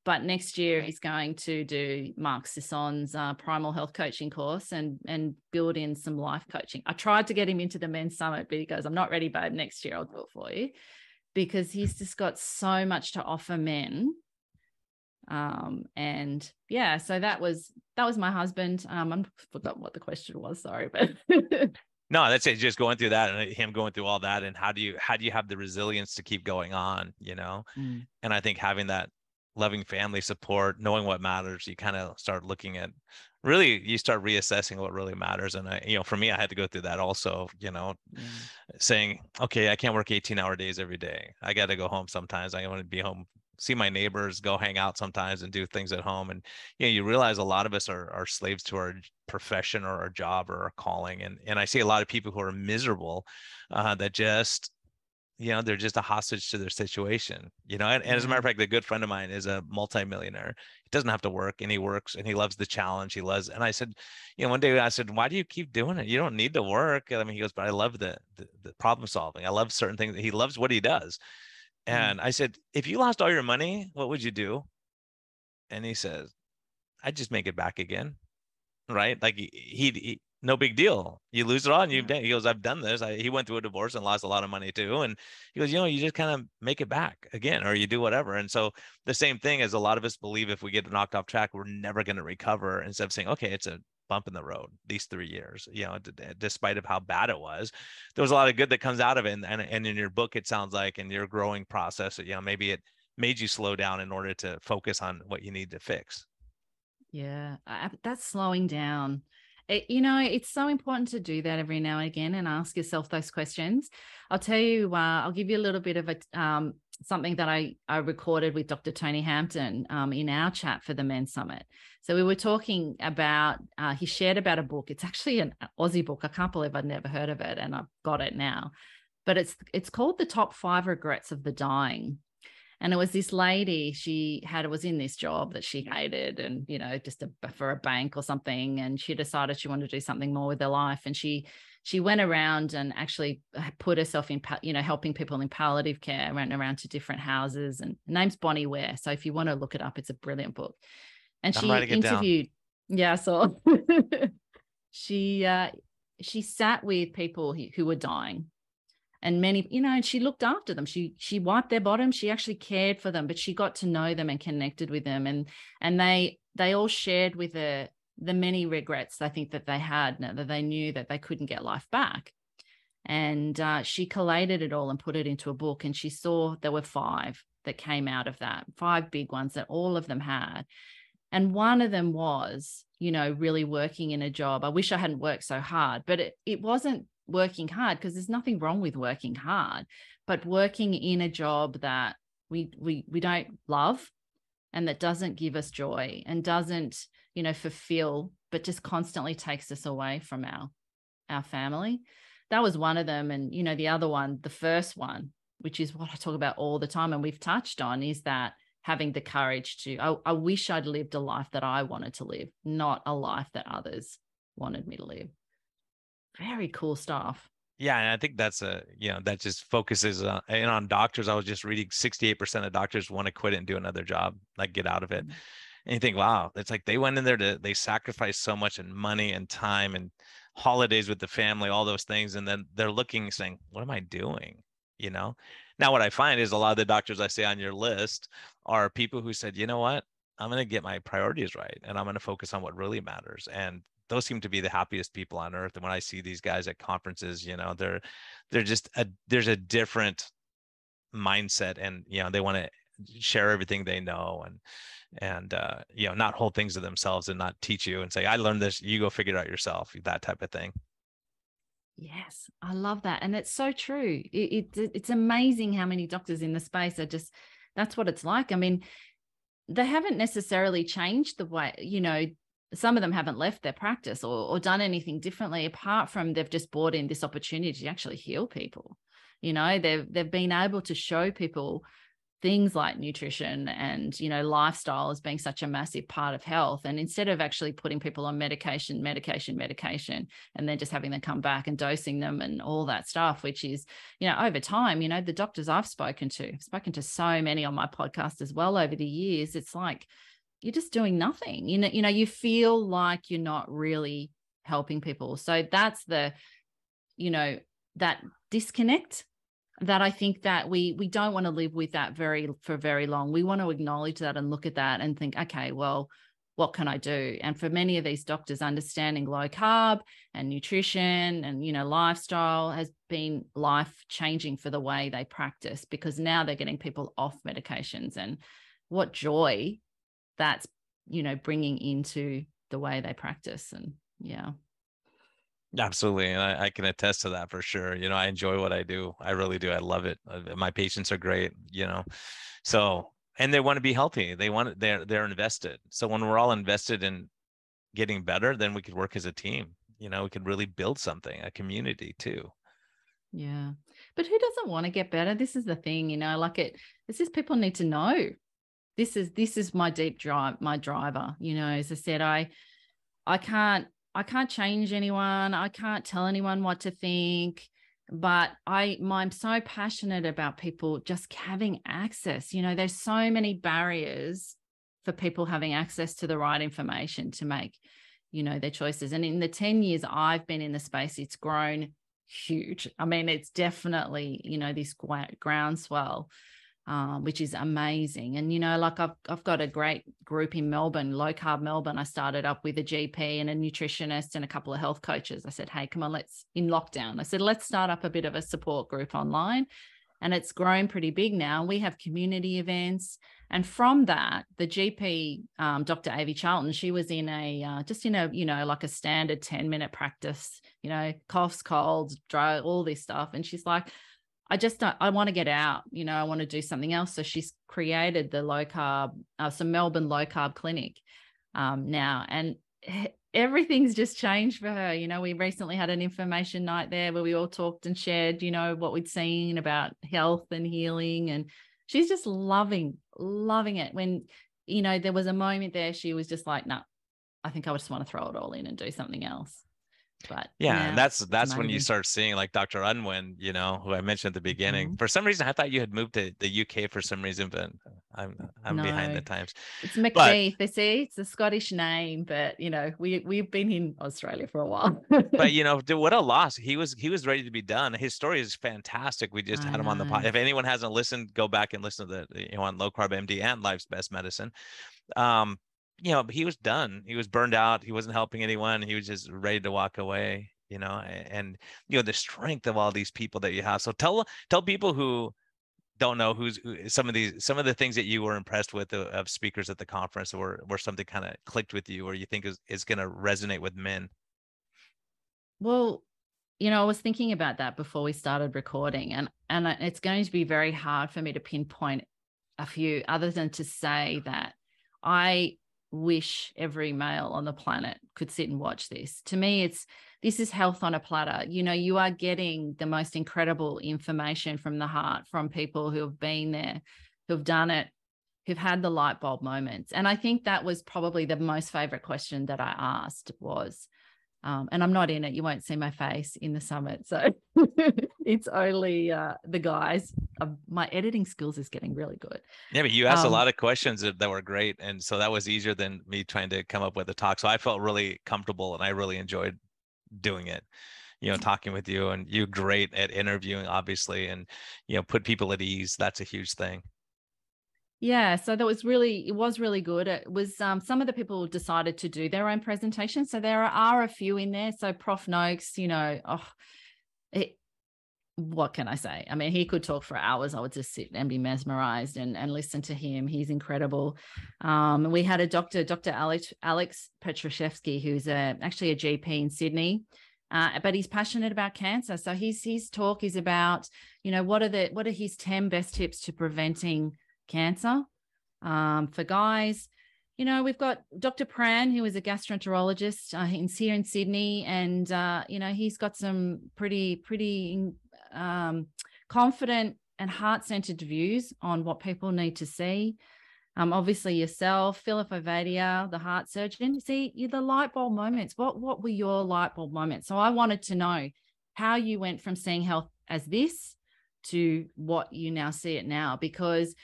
but next year he's going to do Mark Sisson's uh, primal health coaching course and and build in some life coaching. I tried to get him into the men's summit, but he goes, "I'm not ready, babe. Next year I'll do it for you," because he's just got so much to offer men um and yeah so that was that was my husband. Um i forgot what the question was sorry but no that's it just going through that and him going through all that and how do you how do you have the resilience to keep going on you know? Mm. and i think having that loving family support knowing what matters you kind of start looking at really you start reassessing what really matters. And i you know for me i had to go through that also you know mm. saying okay i can't work 18 hour days every day. I got to go home sometimes. I want to be home see my neighbors, go hang out sometimes and do things at home. And you know, you realize a lot of us are, are slaves to our profession or our job or our calling. And and I see a lot of people who are miserable uh, that just you know they're just a hostage to their situation you know and, and, as a matter of fact a good friend of mine is a multimillionaire he doesn't have to work and he works and he loves the challenge he loves and i said you know one day i said why do you keep doing it you don't need to work i mean he goes but i love the the, the problem solving i love certain things he loves what he does. Mm. And I said, if you lost all your money, what would you do? And he says, I'd just make it back again. Right. Like he, he, he no big deal. You lose it all and you yeah. he goes, I've done this. I, he went through a divorce and lost a lot of money too. And he goes, you know, you just kind of make it back again, or you do whatever. And so the same thing as a lot of us believe if we get knocked off track, we're never going to recover instead of saying, okay, it's a bump in the road these three years you know d- despite of how bad it was. There was a lot of good that comes out of it and, and, and in your book it sounds like in your growing process you know maybe it made you slow down in order to focus on what you need to fix. Yeah that's slowing down it, you know it's so important to do that every now and again and ask yourself those questions i'll tell you uh, i'll give you a little bit of a um, something that I, I recorded with Dr. Tony Hampton um, in our chat for the Men's Summit. So we were talking about, uh, he shared about a book. It's actually an Aussie book. I can't believe I'd never heard of it and I've got it now. But it's it's called The Top Five Regrets of the Dying. And it was this lady she had it was in this job that she hated and you know just a, for a bank or something and she decided she wanted to do something more with her life and she she went around and actually uh, put herself in you know helping people in palliative care went around to different houses and name's bronnie ware so if you want to look it up it's a brilliant book. And I'm she interviewed yeah so she uh she sat with people who, who were dying and many you know and she looked after them. She she wiped their bottom. She actually cared for them but she got to know them and connected with them. And and they they all shared with her the many regrets I think that they had now that they knew that they couldn't get life back. And uh, she collated it all and put it into a book and she saw there were five that came out of that five big ones that all of them had. And one of them was you know really working in a job. I wish i hadn't worked so hard but it, it wasn't working hard because there's nothing wrong with working hard but working in a job that we we we don't love and that doesn't give us joy and doesn't you know fulfill but just constantly takes us away from our our family. That was one of them. And you know the other one the first one which is what i talk about all the time and we've touched on is that having the courage to I, I wish i'd lived a life that i wanted to live not a life that others wanted me to live very cool stuff. Yeah, and I think that's a you know that just focuses on and on doctors. I was just reading 68% of doctors want to quit it and do another job, like get out of it. Mm-hmm. And you think, wow, it's like they went in there to they sacrificed so much in money and time and holidays with the family, all those things, and then they're looking saying, what am I doing? You know. Now what I find is a lot of the doctors I say on your list are people who said, you know what, I'm going to get my priorities right and I'm going to focus on what really matters. And those seem to be the happiest people on earth and when i see these guys at conferences you know they're they're just a there's a different mindset and you know they want to share everything they know and and uh you know not hold things to themselves and not teach you and say i learned this you go figure it out yourself that type of thing. Yes i love that and it's so true it, it it's amazing how many doctors in the space are just that's what it's like i mean they haven't necessarily changed the way you know some of them haven't left their practice or, or done anything differently apart from they've just brought in this opportunity to actually heal people. You know they've they've been able to show people things like nutrition and you know lifestyle as being such a massive part of health. And instead of actually putting people on medication medication medication and then just having them come back and dosing them and all that stuff which is you know over time you know the doctors i've spoken to I've spoken to so many on my podcast as well over the years it's like you're just doing nothing you know you know you feel like you're not really helping people. So that's the you know that disconnect that i think that we we don't want to live with that very for very long. We want to acknowledge that and look at that and think okay well what can i do? And for many of these doctors understanding low carb and nutrition and you know lifestyle has been life changing for the way they practice because now they're getting people off medications. And what joy that's you know bringing into the way they practice and yeah. Absolutely and I, I, can attest to that for sure you know i enjoy what i do i really do i love it uh, my patients are great you know so and they want to be healthy they want they're they're invested so when we're all invested in getting better then we could work as a team you know we could really build something a community too. Yeah but who doesn't want to get better? This is the thing you know like it this is people need to know this is this is my deep drive my driver you know as i said i i can't i can't change anyone. I can't tell anyone what to think but i i'm so passionate about people just having access. You know there's so many barriers for people having access to the right information to make you know their choices. And in the 10 years i've been in the space it's grown huge. I mean it's definitely you know this groundswell um, which is amazing. And you know, like I've I've got a great group in Melbourne, low carb Melbourne. I started up with a GP and a nutritionist and a couple of health coaches. I said, hey, come on, let's in lockdown. I said, let's start up a bit of a support group online. And it's grown pretty big now. We have community events. And from that, the GP, um, Dr. Avi Charlton, she was in a uh, just in a, you know, like a standard 10 minute practice, you know, coughs, colds, dry, all this stuff. And she's like, I just don't, I want to get out, you know, I want to do something else. So she's created the low carb, uh, some Melbourne low carb clinic um, now. And everything's just changed for her. You know, we recently had an information night there where we all talked and shared, you know, what we'd seen about health and healing. And she's just loving, loving it. When, you know, there was a moment there, she was just like, no, nah, I think I just want to throw it all in and do something else. But yeah, and that's that's when you start seeing like Dr. Unwin, you know, who I mentioned at the beginning. Mm-hmm. For some reason, I thought you had moved to the UK for some reason, but I'm I'm no, behind the times. It's McBeath. They say it's a Scottish name, but you know, we we've been in Australia for a while. but you know, what a loss. He was he was ready to be done. His story is fantastic. We just I had know. him on the pod. If anyone hasn't listened, go back and listen to the you know on low carb MD and Life's Best Medicine. Um, you know, he was done. He was burned out. He wasn't helping anyone. He was just ready to walk away. You know, and you know the strength of all these people that you have. So tell tell people who don't know who's who, some of these some of the things that you were impressed with of, of speakers at the conference, or or something kind of clicked with you, or you think is is going to resonate with men. Well, you know, I was thinking about that before we started recording, and and it's going to be very hard for me to pinpoint a few, other than to say that I wish every male on the planet could sit and watch this. To me, it's this is health on a platter. You know, you are getting the most incredible information from the heart from people who have been there, who've done it, who've had the light bulb moments. And I think that was probably the most favorite question that I asked was, um, and I'm not in it. You won't see my face in the summit. So it's only uh, the guys. My editing skills is getting really good. Yeah, but you asked um, a lot of questions that, that were great. And so that was easier than me trying to come up with a talk. So I felt really comfortable and I really enjoyed doing it you know talking with you and you're great at interviewing obviously and you know put people at ease that's a huge thing yeah, so that was really it was really good. It was um, some of the people decided to do their own presentation, so there are a few in there. So Prof Noakes, you know, oh, it, what can I say? I mean, he could talk for hours. I would just sit and be mesmerized and, and listen to him. He's incredible. Um, we had a doctor, Dr. Alex Alex Petruszewski, who's a, actually a GP in Sydney. Uh, but he's passionate about cancer. So his his talk is about, you know, what are the what are his 10 best tips to preventing cancer um, for guys. You know, we've got Dr. Pran, who is a gastroenterologist uh, in here in Sydney, and uh, you know he's got some pretty pretty um, confident and heart-centered views on what people need to see. Um, obviously yourself, Philip Ovadia, the heart surgeon. See, the light bulb moments. What what were your light bulb moments? So I wanted to know how you went from seeing health as this to what you now see it now, because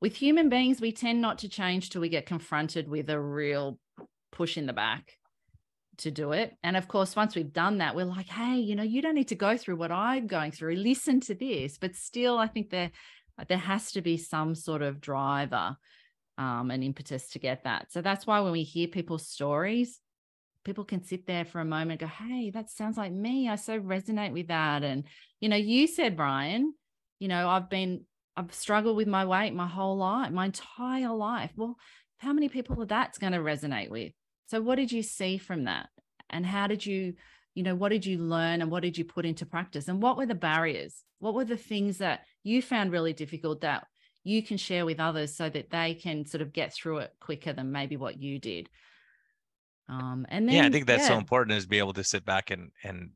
with human beings, we tend not to change till we get confronted with a real push in the back to do it. And of course, once we've done that, we're like, hey, you know, you don't need to go through what I'm going through. Listen to this. But still, I think there there has to be some sort of driver um, and impetus to get that. So that's why when we hear people's stories, people can sit there for a moment go, hey, that sounds like me. I so resonate with that. And, you know, you said, Brian, you know, I've been I've struggled with my weight my whole life, my entire life. Well, how many people are that's going to resonate with? So, what did you see from that? And how did you, you know, what did you learn and what did you put into practice? And what were the barriers? What were the things that you found really difficult that you can share with others so that they can sort of get through it quicker than maybe what you did? Um, and then, yeah, I think that's yeah. so important is be able to sit back and and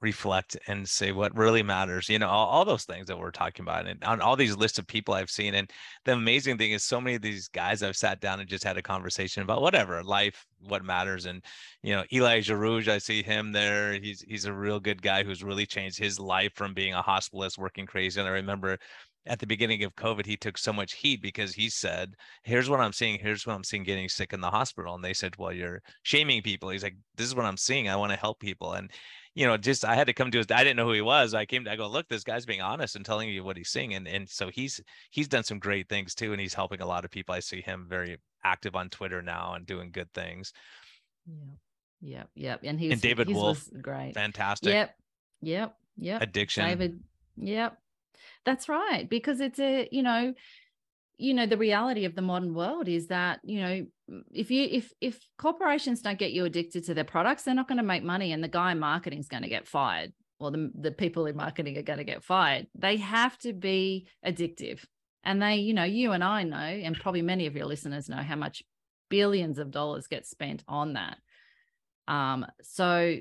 reflect and say what really matters you know all, all, those things that we're talking about and on all these lists of people i've seen and the amazing thing is so many of these guys i've sat down and just had a conversation about whatever life what matters and you know eli Jarouge, i see him there he's he's a real good guy who's really changed his life from being a hospitalist working crazy and i remember at the beginning of COVID, he took so much heat because he said, Here's what I'm seeing. Here's what I'm seeing getting sick in the hospital. And they said, Well, you're shaming people. He's like, This is what I'm seeing. I want to help people. And you know, just I had to come to his. I didn't know who he was. I came to I go, look, this guy's being honest and telling you what he's seeing, and and so he's he's done some great things too, and he's helping a lot of people. I see him very active on Twitter now and doing good things. Yeah, yep, yep. And he's and David Wolf, great, fantastic. Yep, yep, yep. Addiction, David. Yep, that's right. Because it's a you know you know the reality of the modern world is that you know if you if if corporations don't get you addicted to their products they're not going to make money and the guy in marketing is going to get fired or the, the people in marketing are going to get fired. They have to be addictive. And they you know you and i know and probably many of your listeners know how much billions of dollars get spent on that. Um so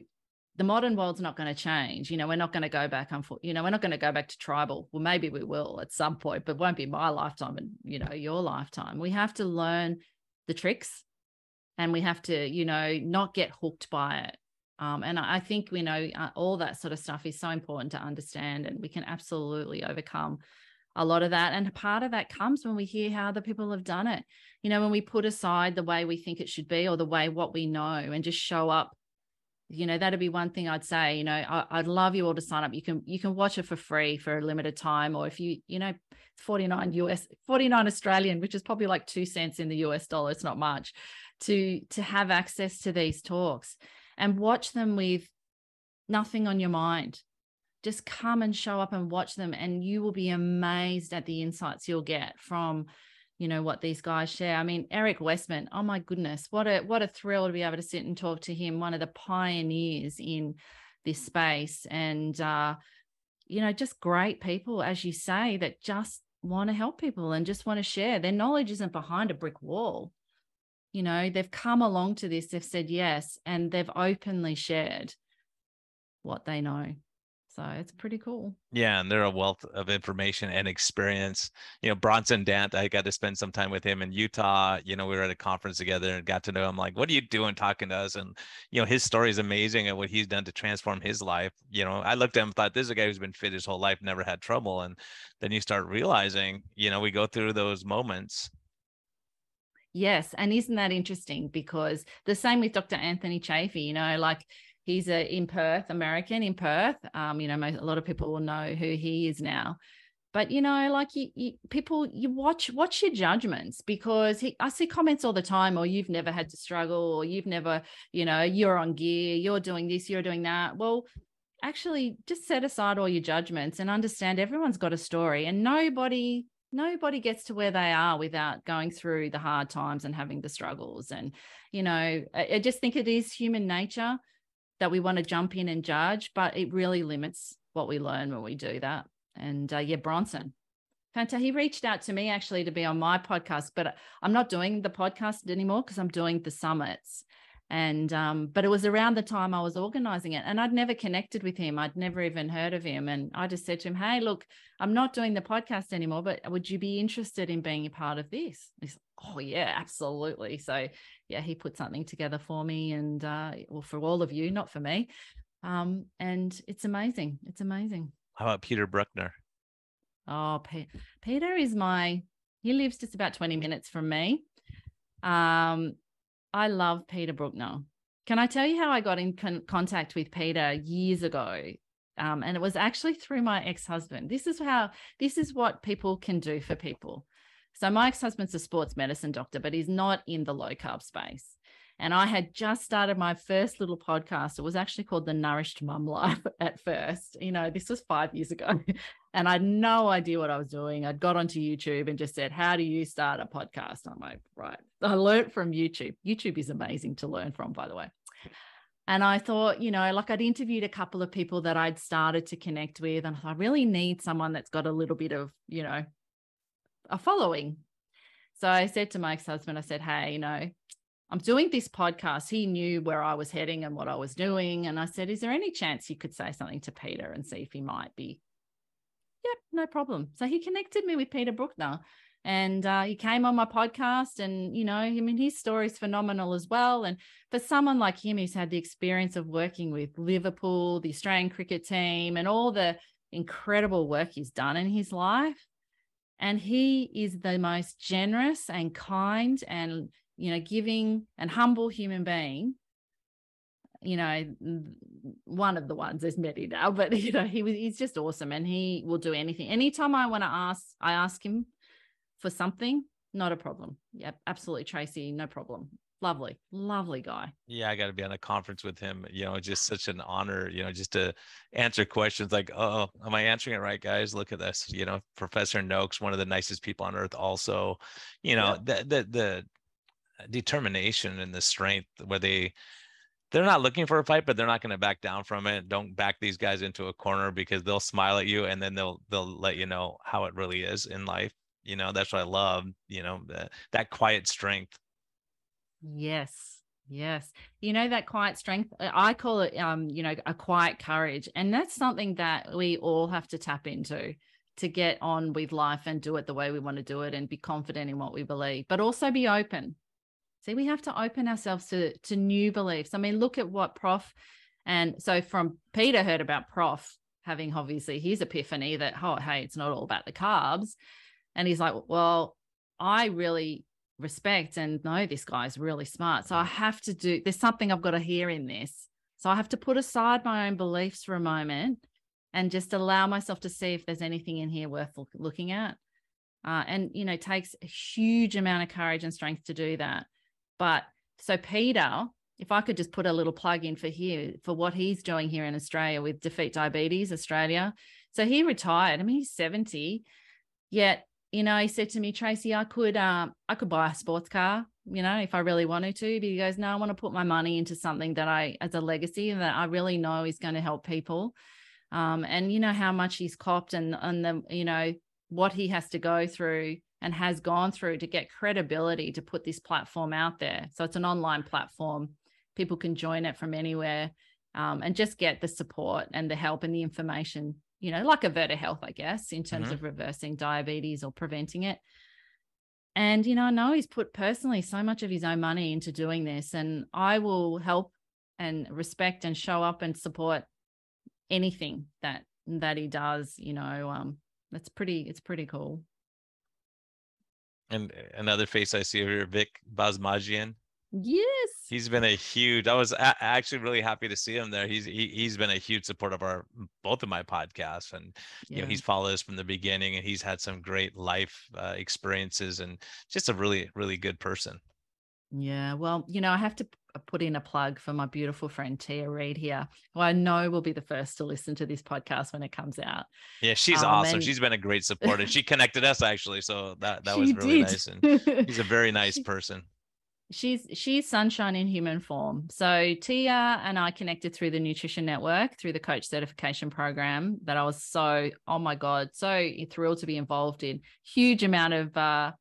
the modern world's not going to change. You know, we're not going to go back you know, we're not going to go back to tribal. Well, maybe we will at some point, but won't be my lifetime and, you know, your lifetime. We have to learn the tricks and we have to, you know, not get hooked by it. Um, and I think, we know, uh, all that sort of stuff is so important to understand and we can absolutely overcome a lot of that. And part of that comes when we hear how other people have done it. You know, when we put aside the way we think it should be or the way what we know and just show up you know that'd be one thing i'd say you know I, would love you all to sign up. You can you can watch it for free for a limited time or if you you know 49 us 49 australian which is probably like two cents in the us dollar it's not much to to have access to these talks and watch them with nothing on your mind. Just come and show up and watch them and you will be amazed at the insights you'll get from you know what these guys share. I mean, Eric Westman, oh my goodness, what a what a thrill to be able to sit and talk to him, one of the pioneers in this space, and uh, you know, just great people, as you say, that just want to help people and just want to share. Their knowledge isn't behind a brick wall. You know, they've come along to this, they've said yes, and they've openly shared what they know. So it's pretty cool. Yeah, and they're a wealth of information and experience. You know, Bronson Dant, I got to spend some time with him in Utah. You know, we were at a conference together and got to know him. Like, what are you doing talking to us? And you know, his story is amazing and what he's done to transform his life. You know, I looked at him, and thought this is a guy who's been fit his whole life, never had trouble. And then you start realizing, you know, we go through those moments Yes. And isn't that interesting? Because the same with Dr. Anthony Chaffee, you know, like He's a in Perth, American in Perth. Um, you know, most, a lot of people will know who he is now. But you know, like you, you people, you watch watch your judgments because he, I see comments all the time. Or you've never had to struggle, or you've never, you know, you're on gear, you're doing this, you're doing that. Well, actually, just set aside all your judgments and understand everyone's got a story, and nobody nobody gets to where they are without going through the hard times and having the struggles and you know I, I, just think it is human nature that we want to jump in and judge, but it really limits what we learn when we do that. And uh, yeah, Bronson, Fanta, he reached out to me actually to be on my podcast, but I'm not doing the podcast anymore because I'm doing the summits. And um, but it was around the time I was organizing it, and I'd never connected with him. I'd never even heard of him. And I just said to him, Hey, look, I'm not doing the podcast anymore, but would you be interested in being a part of this? He's oh yeah, absolutely. So yeah, he put something together for me and uh, well for all of you, not for me. Um, and it's amazing. It's amazing. How about Peter Brukner? Oh, P- Peter is my. He lives just about twenty minutes from me. Um, I love Peter Brukner. Can I tell you how I got in con- contact with Peter years ago? Um, and it was actually through my ex-husband. This is how. This is what people can do for people. So my ex-husband's a sports medicine doctor, but he's not in the low carb space. And I had just started my first little podcast. It was actually called The Nourished Mum Life at first. You know, this was five years ago. And I had no idea what I was doing. I'd got onto YouTube and just said, How do you start a podcast? I'm like, Right. I learned from YouTube. YouTube is amazing to learn from, by the way. And I thought, you know, like I'd interviewed a couple of people that I'd started to connect with. And I thought, I really need someone that's got a little bit of, you know, a following. So I said to my ex-husband, I said, Hey, you know, I'm doing this podcast. He knew where I was heading and what I was doing. And I said, Is there any chance you could say something to Peter and see if he might be? Yep, no problem. So he connected me with Peter Brukner and uh, he came on my podcast. And, you know, I mean, his story is phenomenal as well. And for someone like him who's had the experience of working with Liverpool, the Australian cricket team, and all the incredible work he's done in his life, and he is the most generous and kind and you know giving and humble human being you know one of the ones is many now but you know he was he's just awesome and he will do anything. Anytime i want to ask i ask him for something not a problem. Yep absolutely tracey no problem. Lovely lovely guy. Yeah i got to be on a conference with him you know just such an honor you know just to answer questions like oh am i answering it right guys? Look at this you know professor noakes one of the nicest people on earth also. You know yeah. the, the the determination and the strength where they they're not looking for a fight but they're not going to back down from it don't back these guys into a corner because they'll smile at you and then they'll they'll let you know how it really is in life you know that's what i love you know that that quiet strength Yes. Yes. You know, that quiet strength, I call it, um, you know, a quiet courage. And that's something that we all have to tap into to get on with life and do it the way we want to do it and be confident in what we believe, but also be open. See, we have to open ourselves to, to new beliefs. I mean, look at what Prof. And so from Peter heard about Prof having obviously his epiphany that, oh, hey, it's not all about the carbs. And he's like, well, I really respect and know this guy's really smart. So I have to do, there's something I've got to hear in this. So I have to put aside my own beliefs for a moment and just allow myself to see if there's anything in here worth look, looking at. Uh, and, you know, takes a huge amount of courage and strength to do that. But so Peter, if I could just put a little plug in for here for what he's doing here in Australia with Defeat Diabetes Australia. So he retired. I mean, he's 70, yet you know, he said to me, Tracey, I could um I could buy a sports car, you know, if I really wanted to. But he goes, No, I want to put my money into something that I as a legacy and that I really know is going to help people. Um, and you know how much he's copped and and the, you know, what he has to go through and has gone through to get credibility to put this platform out there. So it's an online platform. People can join it from anywhere um, and just get the support and the help and the information you know, like Virta Health, I guess, in terms mm-hmm. of reversing diabetes or preventing it. And, you know, I know he's put personally so much of his own money into doing this, and I will help and respect and show up and support anything that that he does. You know, um, that's pretty. It's pretty cool. And another face I see here, Vic Basmajian. Yes. He's been a huge. I was a- actually really happy to see him there. He's he, he's been a huge support of our both of my podcasts, and yeah. you know he's followed us from the beginning, and he's had some great life uh, experiences, and just a really really good person. Yeah, well, you know, I have to put in a plug for my beautiful friend Tia Reed here, who I know will be the first to listen to this podcast when it comes out. Yeah, she's um, awesome. And... She's been a great supporter. she connected us actually, so that that was really did. nice. And he's a very nice person she's she's sunshine in human form. So Tia and I connected through the nutrition network through the coach certification program that I was so oh my god so thrilled to be involved in. Huge amount of uh,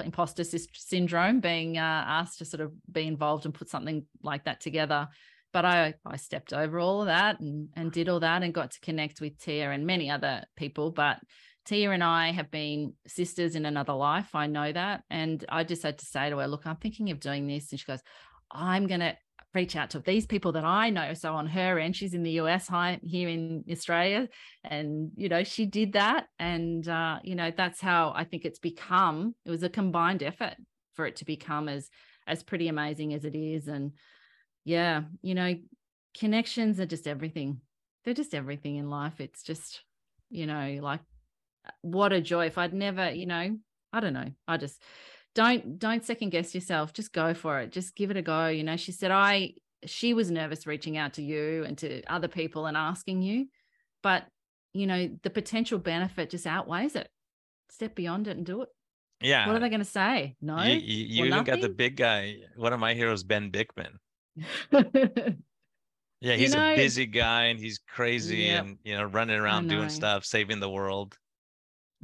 imposter syndrome being uh, asked to sort of be involved and put something like that together. But I I stepped over all of that and and did all that and got to connect with Tia and many other people. But Tia and I have been sisters in another life. I know that. And I just had to say to her, look, I'm thinking of doing this. And she goes, I'm going to reach out to these people that I know. So on her end, she's in the US, hi, here in Australia. And, you know, she did that. And, uh, you know, that's how I think it's become, it was a combined effort for it to become as, as pretty amazing as it is. And yeah, you know, connections are just everything. They're just everything in life. It's just, you know, like what a joy if i'd never you know i don't know i just don't don't second guess yourself. Just go for it. Just give it a go. You know she said i she was nervous reaching out to you and to other people and asking you but you know the potential benefit just outweighs it. Step beyond it and do it. Yeah. What are they going to say? No you, you, you even got the big guy one of my heroes ben bikman. Yeah he's you know, a busy guy and he's crazy yep. and you know running around doing stuff saving the world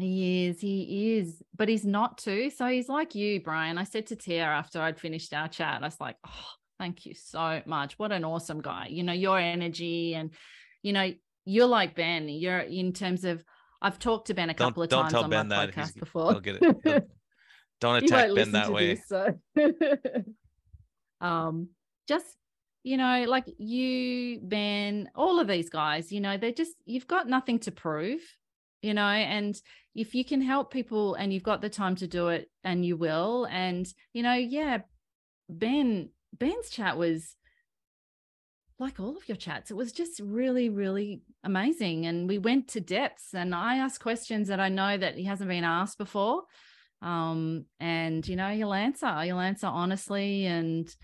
he is, he is, but he's not too. So he's like you, Brian. I said to Tia after I'd finished our chat, I was like, oh, thank you so much. What an awesome guy. You know, your energy and, you know, you're like Ben. You're in terms of, I've talked to Ben a couple don't, of times on ben my podcast He's, before. He'll get it. He'll, don't attack Ben that way. This, so. um, just you know, like you, Ben, all of these guys, you know, they're just, you've got nothing to prove you know and if you can help people and you've got the time to do it and you will and you know yeah ben ben's chat was like all of your chats. It was just really really amazing and we went to depths and i asked questions that i know that he hasn't been asked before um and you know he'll answer. He'll answer honestly and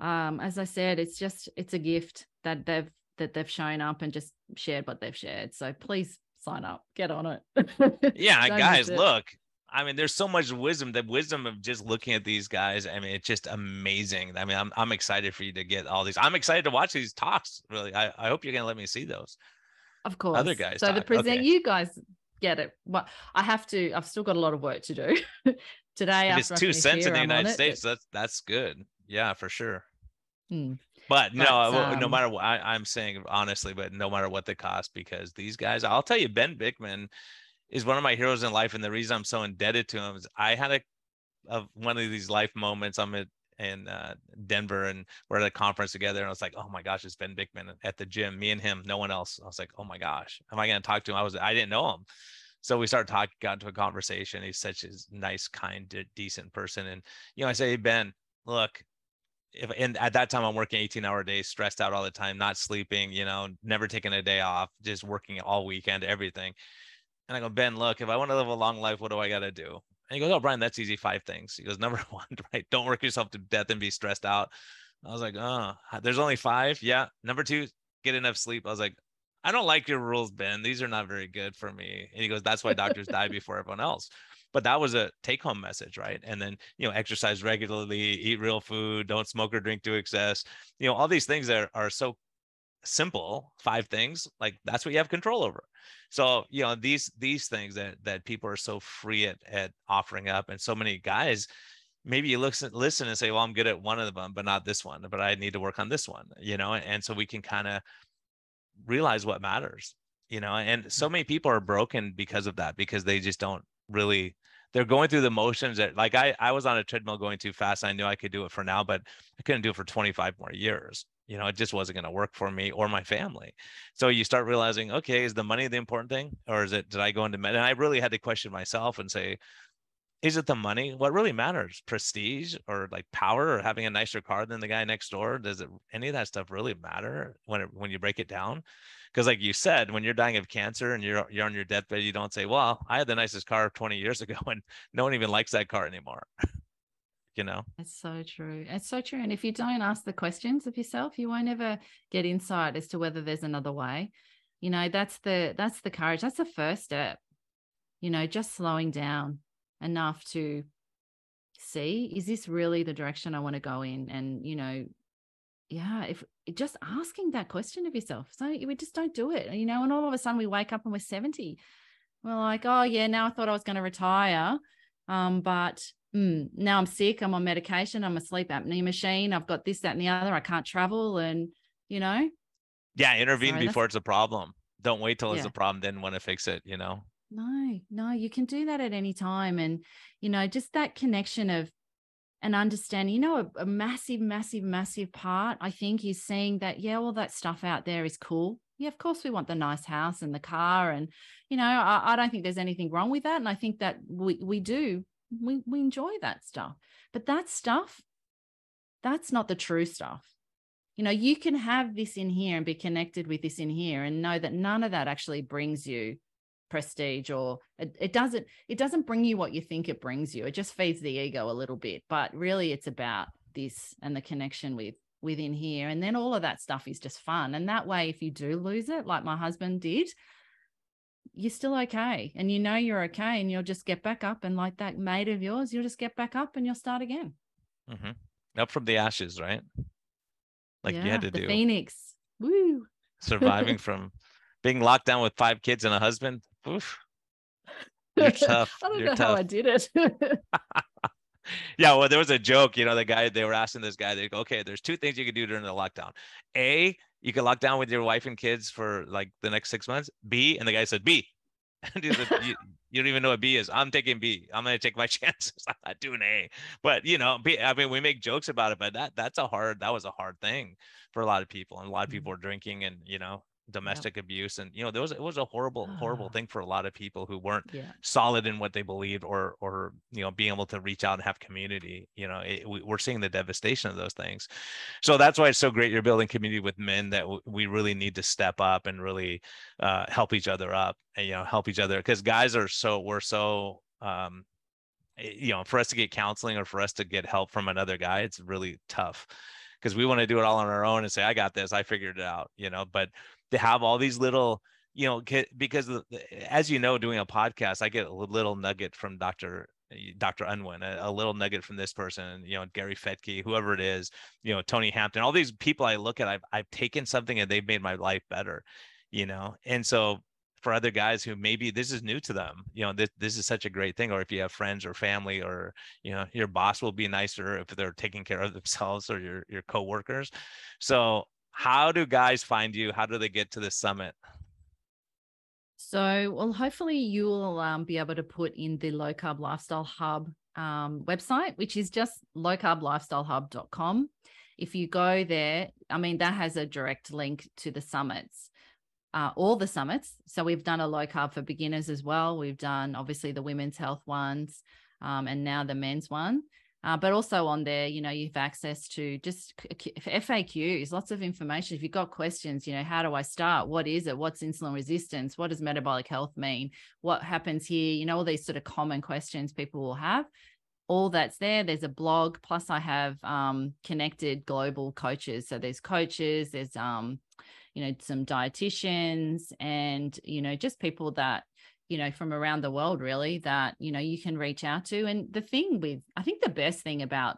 um as i said it's just it's a gift that they've that they've shown up and just shared what they've shared. So please sign up, get on it. yeah, guys, look. I mean, there's so much wisdom. The wisdom of just looking at these guys. I mean, it's just amazing. I mean, I'm I'm excited for you to get all these. I'm excited to watch these talks. Really, I, I hope you're gonna let me see those. Of course, other guys. So talk. the present, okay. you guys get it. Well, I have to. I've still got a lot of work to do today. It's two cents in the United States. It, that's that's good. Yeah, for sure. Mm. But no, well, no um, matter what, I, I'm saying honestly, but no matter what the cost, because these guys, I'll tell you, Ben Bikman is one of my heroes in life, and the reason I'm so indebted to him is I had a, of one of these life moments. I'm at in uh, Denver, and we're at a conference together, and I was like, oh my gosh, it's Ben Bikman at the gym, me and him, no one else. I was like, oh my gosh, am I going to talk to him? I was, I didn't know him. So we started talking, got into a conversation. He's such a nice, kind, decent person. And, you know, I say, hey, Ben, look, if and at that time I'm working 18 hour days, stressed out all the time, not sleeping, you know, never taking a day off, just working all weekend, everything. And I go, Ben, look, if I want to live a long life, what do I got to do? And he goes, Oh, Brian, that's easy. Five things. He goes, Number one, right? Don't work yourself to death and be stressed out. I was like, Oh, there's only five. Yeah. Number two, get enough sleep. I was like, I don't like your rules, Ben. These are not very good for me. And he goes, That's why doctors die before everyone else but that was a take home message right? And then you know exercise regularly eat real food don't smoke or drink to excess you know all these things are, are so simple five things like that's what you have control over. So you know these these things that that people are so free at at offering up and so many guys maybe you listen listen and say well i'm good at one of them but not this one but i need to work on this one you know? And so we can kind of realize what matters you know? And so mm. many people are broken because of that because they just don't really they're going through the motions that like I I was on a treadmill going too fast. I knew I could do it for now, but I couldn't do it for 25 more years. You know, it just wasn't going to work for me or my family. So you start realizing, okay, is the money the important thing, or is it did I go into med? And I really had to question myself and say, is it the money? What really matters? Prestige or like power or having a nicer car than the guy next door? Does it any of that stuff really matter when it, when you break it down? Because like you said when you're dying of cancer and you're you're on your deathbed you don't say well i had the nicest car 20 years ago and no one even likes that car anymore you know It's so true. It's so true. And if you don't ask the questions of yourself, you won't ever get insight as to whether there's another way. You know, that's the that's the courage. That's the first step. You know, just slowing down enough to see is this really the direction I want to go in? And you know, yeah, if just asking that question of yourself. So we just don't do it, you know, and all of a sudden we wake up and we're 70. We're like, oh yeah, now I thought I was going to retire. Um, but mm, now I'm sick, I'm on medication, I'm a sleep apnea machine, I've got this, that, and the other. I can't travel. And you know, yeah intervene Sorry, before it's a problem don't wait till it's a problem then want to fix it you know No, no, you can do that at any time. And, you know, just that connection of an understanding, you know, a, a massive, massive, massive part, I think, is seeing that, yeah, all that stuff out there is cool. Yeah, of course, we want the nice house and the car. And, you know, I, I don't think there's anything wrong with that. And I think that we, we do, we, we enjoy that stuff. But that stuff, that's not the true stuff. You know, you can have this in here and be connected with this in here and know that none of that actually brings you prestige or it, it doesn't it doesn't bring you what you think it brings you. It just feeds the ego a little bit but really it's about this and the connection with within here. And then all of that stuff is just fun. And that way if you do lose it like my husband did you're still okay. And you know you're okay and you'll just get back up and like that mate of yours you'll just get back up and you'll start again. Hmm up from the ashes right? Like you had to the do. phoenix. Woo. Surviving from being locked down with five kids and a husband Oof. You're tough. i don't You're know how i did it Yeah, well, there was a joke. You know, the guy they were asking this guy, they go, "Okay, there's two things you can do during the lockdown. A, you can lock down with your wife and kids for like the next six months. B, and the guy said B. And he said, you, you don't even know what B is. I'm taking B. I'm gonna take my chances. I'm not doing A. But you know, B, I mean, we make jokes about it, but that that's a hard. That was a hard thing for a lot of people, and a lot of Mhm. people were drinking and you know domestic abuse, and you know there was it was a horrible horrible Ah. thing for a lot of people who weren't yeah. solid in what they believed or or you know being able to reach out and have community you know it, we, we're seeing the devastation of those things. So that's why it's so great you're building community with men that w- we really need to step up and really uh, help each other up and you know help each other because guys are so we're so um eh, you know for us to get counseling or for us to get help from another guy it's really tough because we want to do it all on our own and say i got this i figured it out you know but to have all these little you know because as you know doing a podcast i get a little nugget from dr dr unwin a, a little nugget from this person you know gary fettke whoever it is you know tony hampton all these people i look at i've, I've taken something and they've made my life better you know? And so for other guys who maybe this is new to them you know this, this is such a great thing. Or if you have friends or family or you know your boss will be nicer if they're taking care of themselves or your your coworkers. So how do guys find you how do they get to the summit so well hopefully you'll um, be able to put in the low carb lifestyle hub um, website which is just lowcarblifestylehub.com if you go there i mean that has a direct link to the summits uh, all the summits. So we've done a low carb for beginners as well. We've done obviously the women's health ones um, and now the men's one. Uh, but also on there, you know, you have access to just FAQs, lots of information. If you've got questions, you know, how do I start? What is it? What's insulin resistance? What does metabolic health mean? What happens here? You know, all these sort of common questions people will have. All that's there. There's a blog. Plus, I have um, connected global coaches. So there's coaches. There's um, you know some dietitians and you know just people that you know from around the world really that you know you can reach out to and the thing with i think the best thing about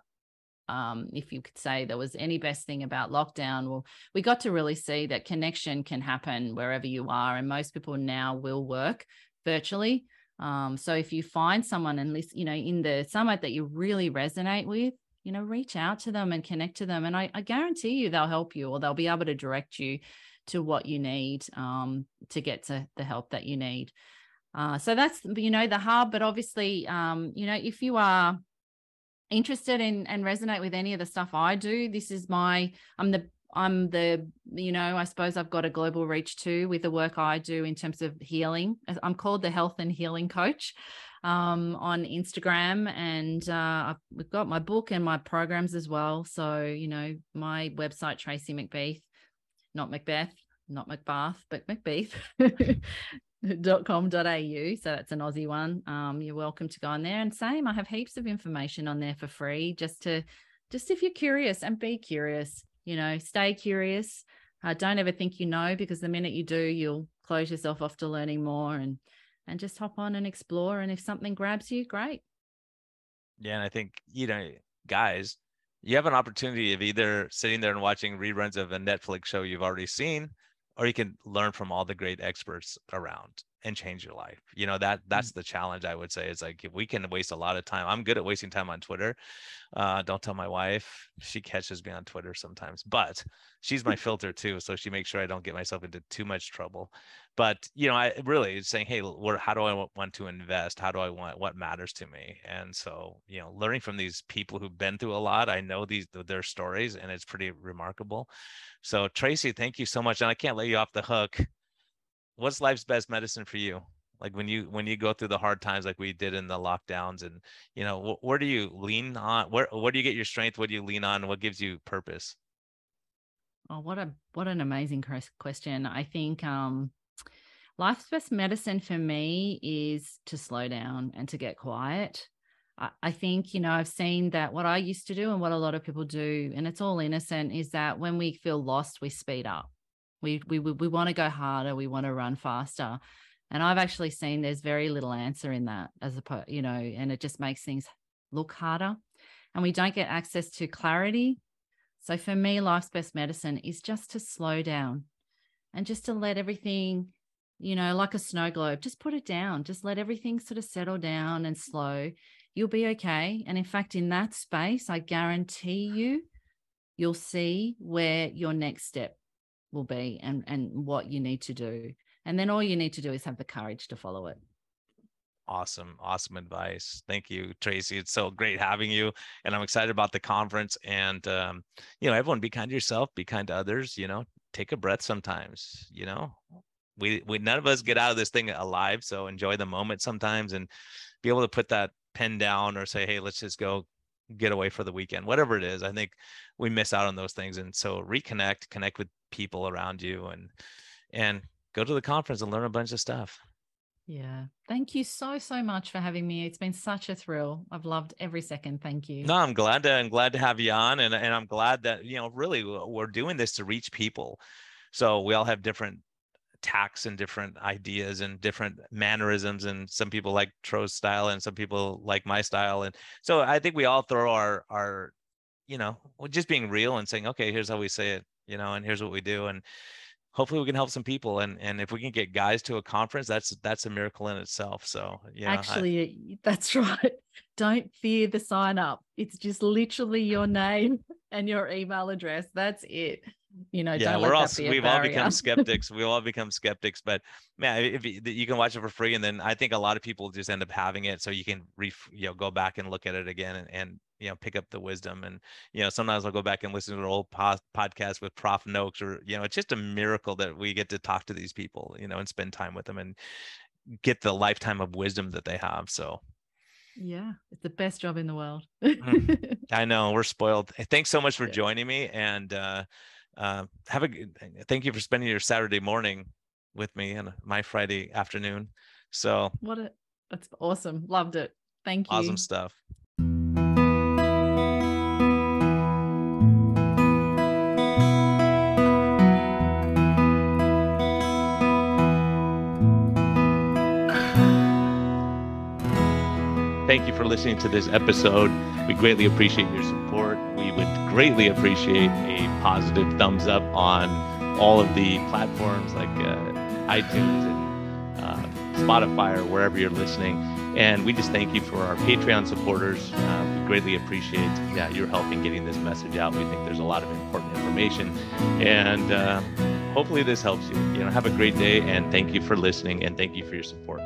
um, if you could say there was any best thing about lockdown, well, we got to really see that connection can happen wherever you are, and most people now will work virtually. Um, so if you find someone and listen, you know, in the summit that you really resonate with, you know, reach out to them and connect to them, and I, I guarantee you they'll help you or they'll be able to direct you to what you need um, to get to the help that you need. Uh, so that's you know the hub, but obviously um, you know if you are interested in and resonate with any of the stuff I do, this is my I'm the I'm the you know I suppose I've got a global reach too with the work I do in terms of healing. I'm called the health and healing coach um, on Instagram, and uh, we've got my book and my programs as well. So you know my website Tracey McBeath not Macbeth, not Macbeth, but Macbeth. .com.au so that's an aussie one. Um you're welcome to go on there. And same i have heaps of information on there for free just to just if you're curious and be curious you know stay curious. Uh, don't ever think you know because the minute you do you'll close yourself off to learning more and and just hop on and explore. And if something grabs you great. Yeah and i think you know guys you have an opportunity of either sitting there and watching reruns of a Netflix show you've already seen, or you can learn from all the great experts around and change your life. You know, that that's mm-hmm. the challenge I would say is like if we can waste a lot of time. I'm good at wasting time on Twitter. Uh, don't tell my wife. She catches me on Twitter sometimes, but she's my filter too. So she makes sure I don't get myself into too much trouble but you know i really saying hey where how do i want to invest how do i want what matters to me and so you know learning from these people who've been through a lot i know these their stories and it's pretty remarkable so tracey thank you so much and i can't let you off the hook what's life's best medicine for you? Like when you when you go through the hard times like we did in the lockdowns and you know wh- where do you lean on where where do you get your strength? What do you lean on? What gives you purpose? Oh what a what an amazing question. I think um life's best medicine for me is to slow down and to get quiet. I, I think, you know, I've seen that what I used to do and what a lot of people do, and it's all innocent, is that when we feel lost, we speed up. We we we, want to go harder, we want to run faster. And I've actually seen there's very little answer in that as a you know, and it just makes things look harder. And we don't get access to clarity. So for me, life's best medicine is just to slow down and just to let everything you know, like a snow globe, just put it down, just let everything sort of settle down and slow. You'll be okay. And in fact, in that space, I guarantee you, you'll see where your next step will be and, and what you need to do. And then all you need to do is have the courage to follow it. Awesome. Awesome advice. Thank you, Tracey. It's so great having you. And I'm excited about the conference. And, um, you know, everyone be kind to yourself, be kind to others, you know, take a breath sometimes, you know, we we none of us get out of this thing alive so enjoy the moment sometimes and be able to put that pen down or say hey let's just go get away for the weekend whatever it is i think we miss out on those things and so reconnect connect with people around you and and go to the conference and learn a bunch of stuff yeah. Thank you so, so much for having me. It's been such a thrill. I've loved every second. Thank you. No, I'm glad to, I'm glad to have you on. And, and I'm glad that, you know, really we're doing this to reach people. So we all have different tacks and different ideas and different mannerisms and some people like Tro's style and some people like my style and so I think we all throw our our you know just being real and saying okay here's how we say it you know and here's what we do and hopefully we can help some people and and if we can get guys to a conference that's that's a miracle in itself so yeah actually I, that's right don't fear the sign up it's just literally your name and your email address that's it you know yeah we're all we've all become skeptics we all become skeptics but man if you, you, can watch it for free and then i think a lot of people just end up having it so you can re, you know go back and look at it again and, and you know pick up the wisdom and you know sometimes i'll go back and listen to an old po- podcast with prof. Noakes or you know it's just a miracle that we get to talk to these people you know and spend time with them and get the lifetime of wisdom that they have so. Yeah it's the best job in the world. Mm. i know we're spoiled. Thanks so much for yeah. joining me and uh, uh, have a good thank you for spending your saturday morning with me and my friday afternoon. So what a that's awesome. Loved it. Thank you. awesome stuff. Thank you for listening to this episode. We greatly appreciate your support. We would greatly appreciate a positive thumbs up on all of the platforms like uh, iTunes and uh, Spotify or wherever you're listening. And we just thank you for our Patreon supporters. Uh, we greatly appreciate that you're helping getting this message out. We think there's a lot of important information, and uh, hopefully this helps you. You know, have a great day, and thank you for listening, and thank you for your support.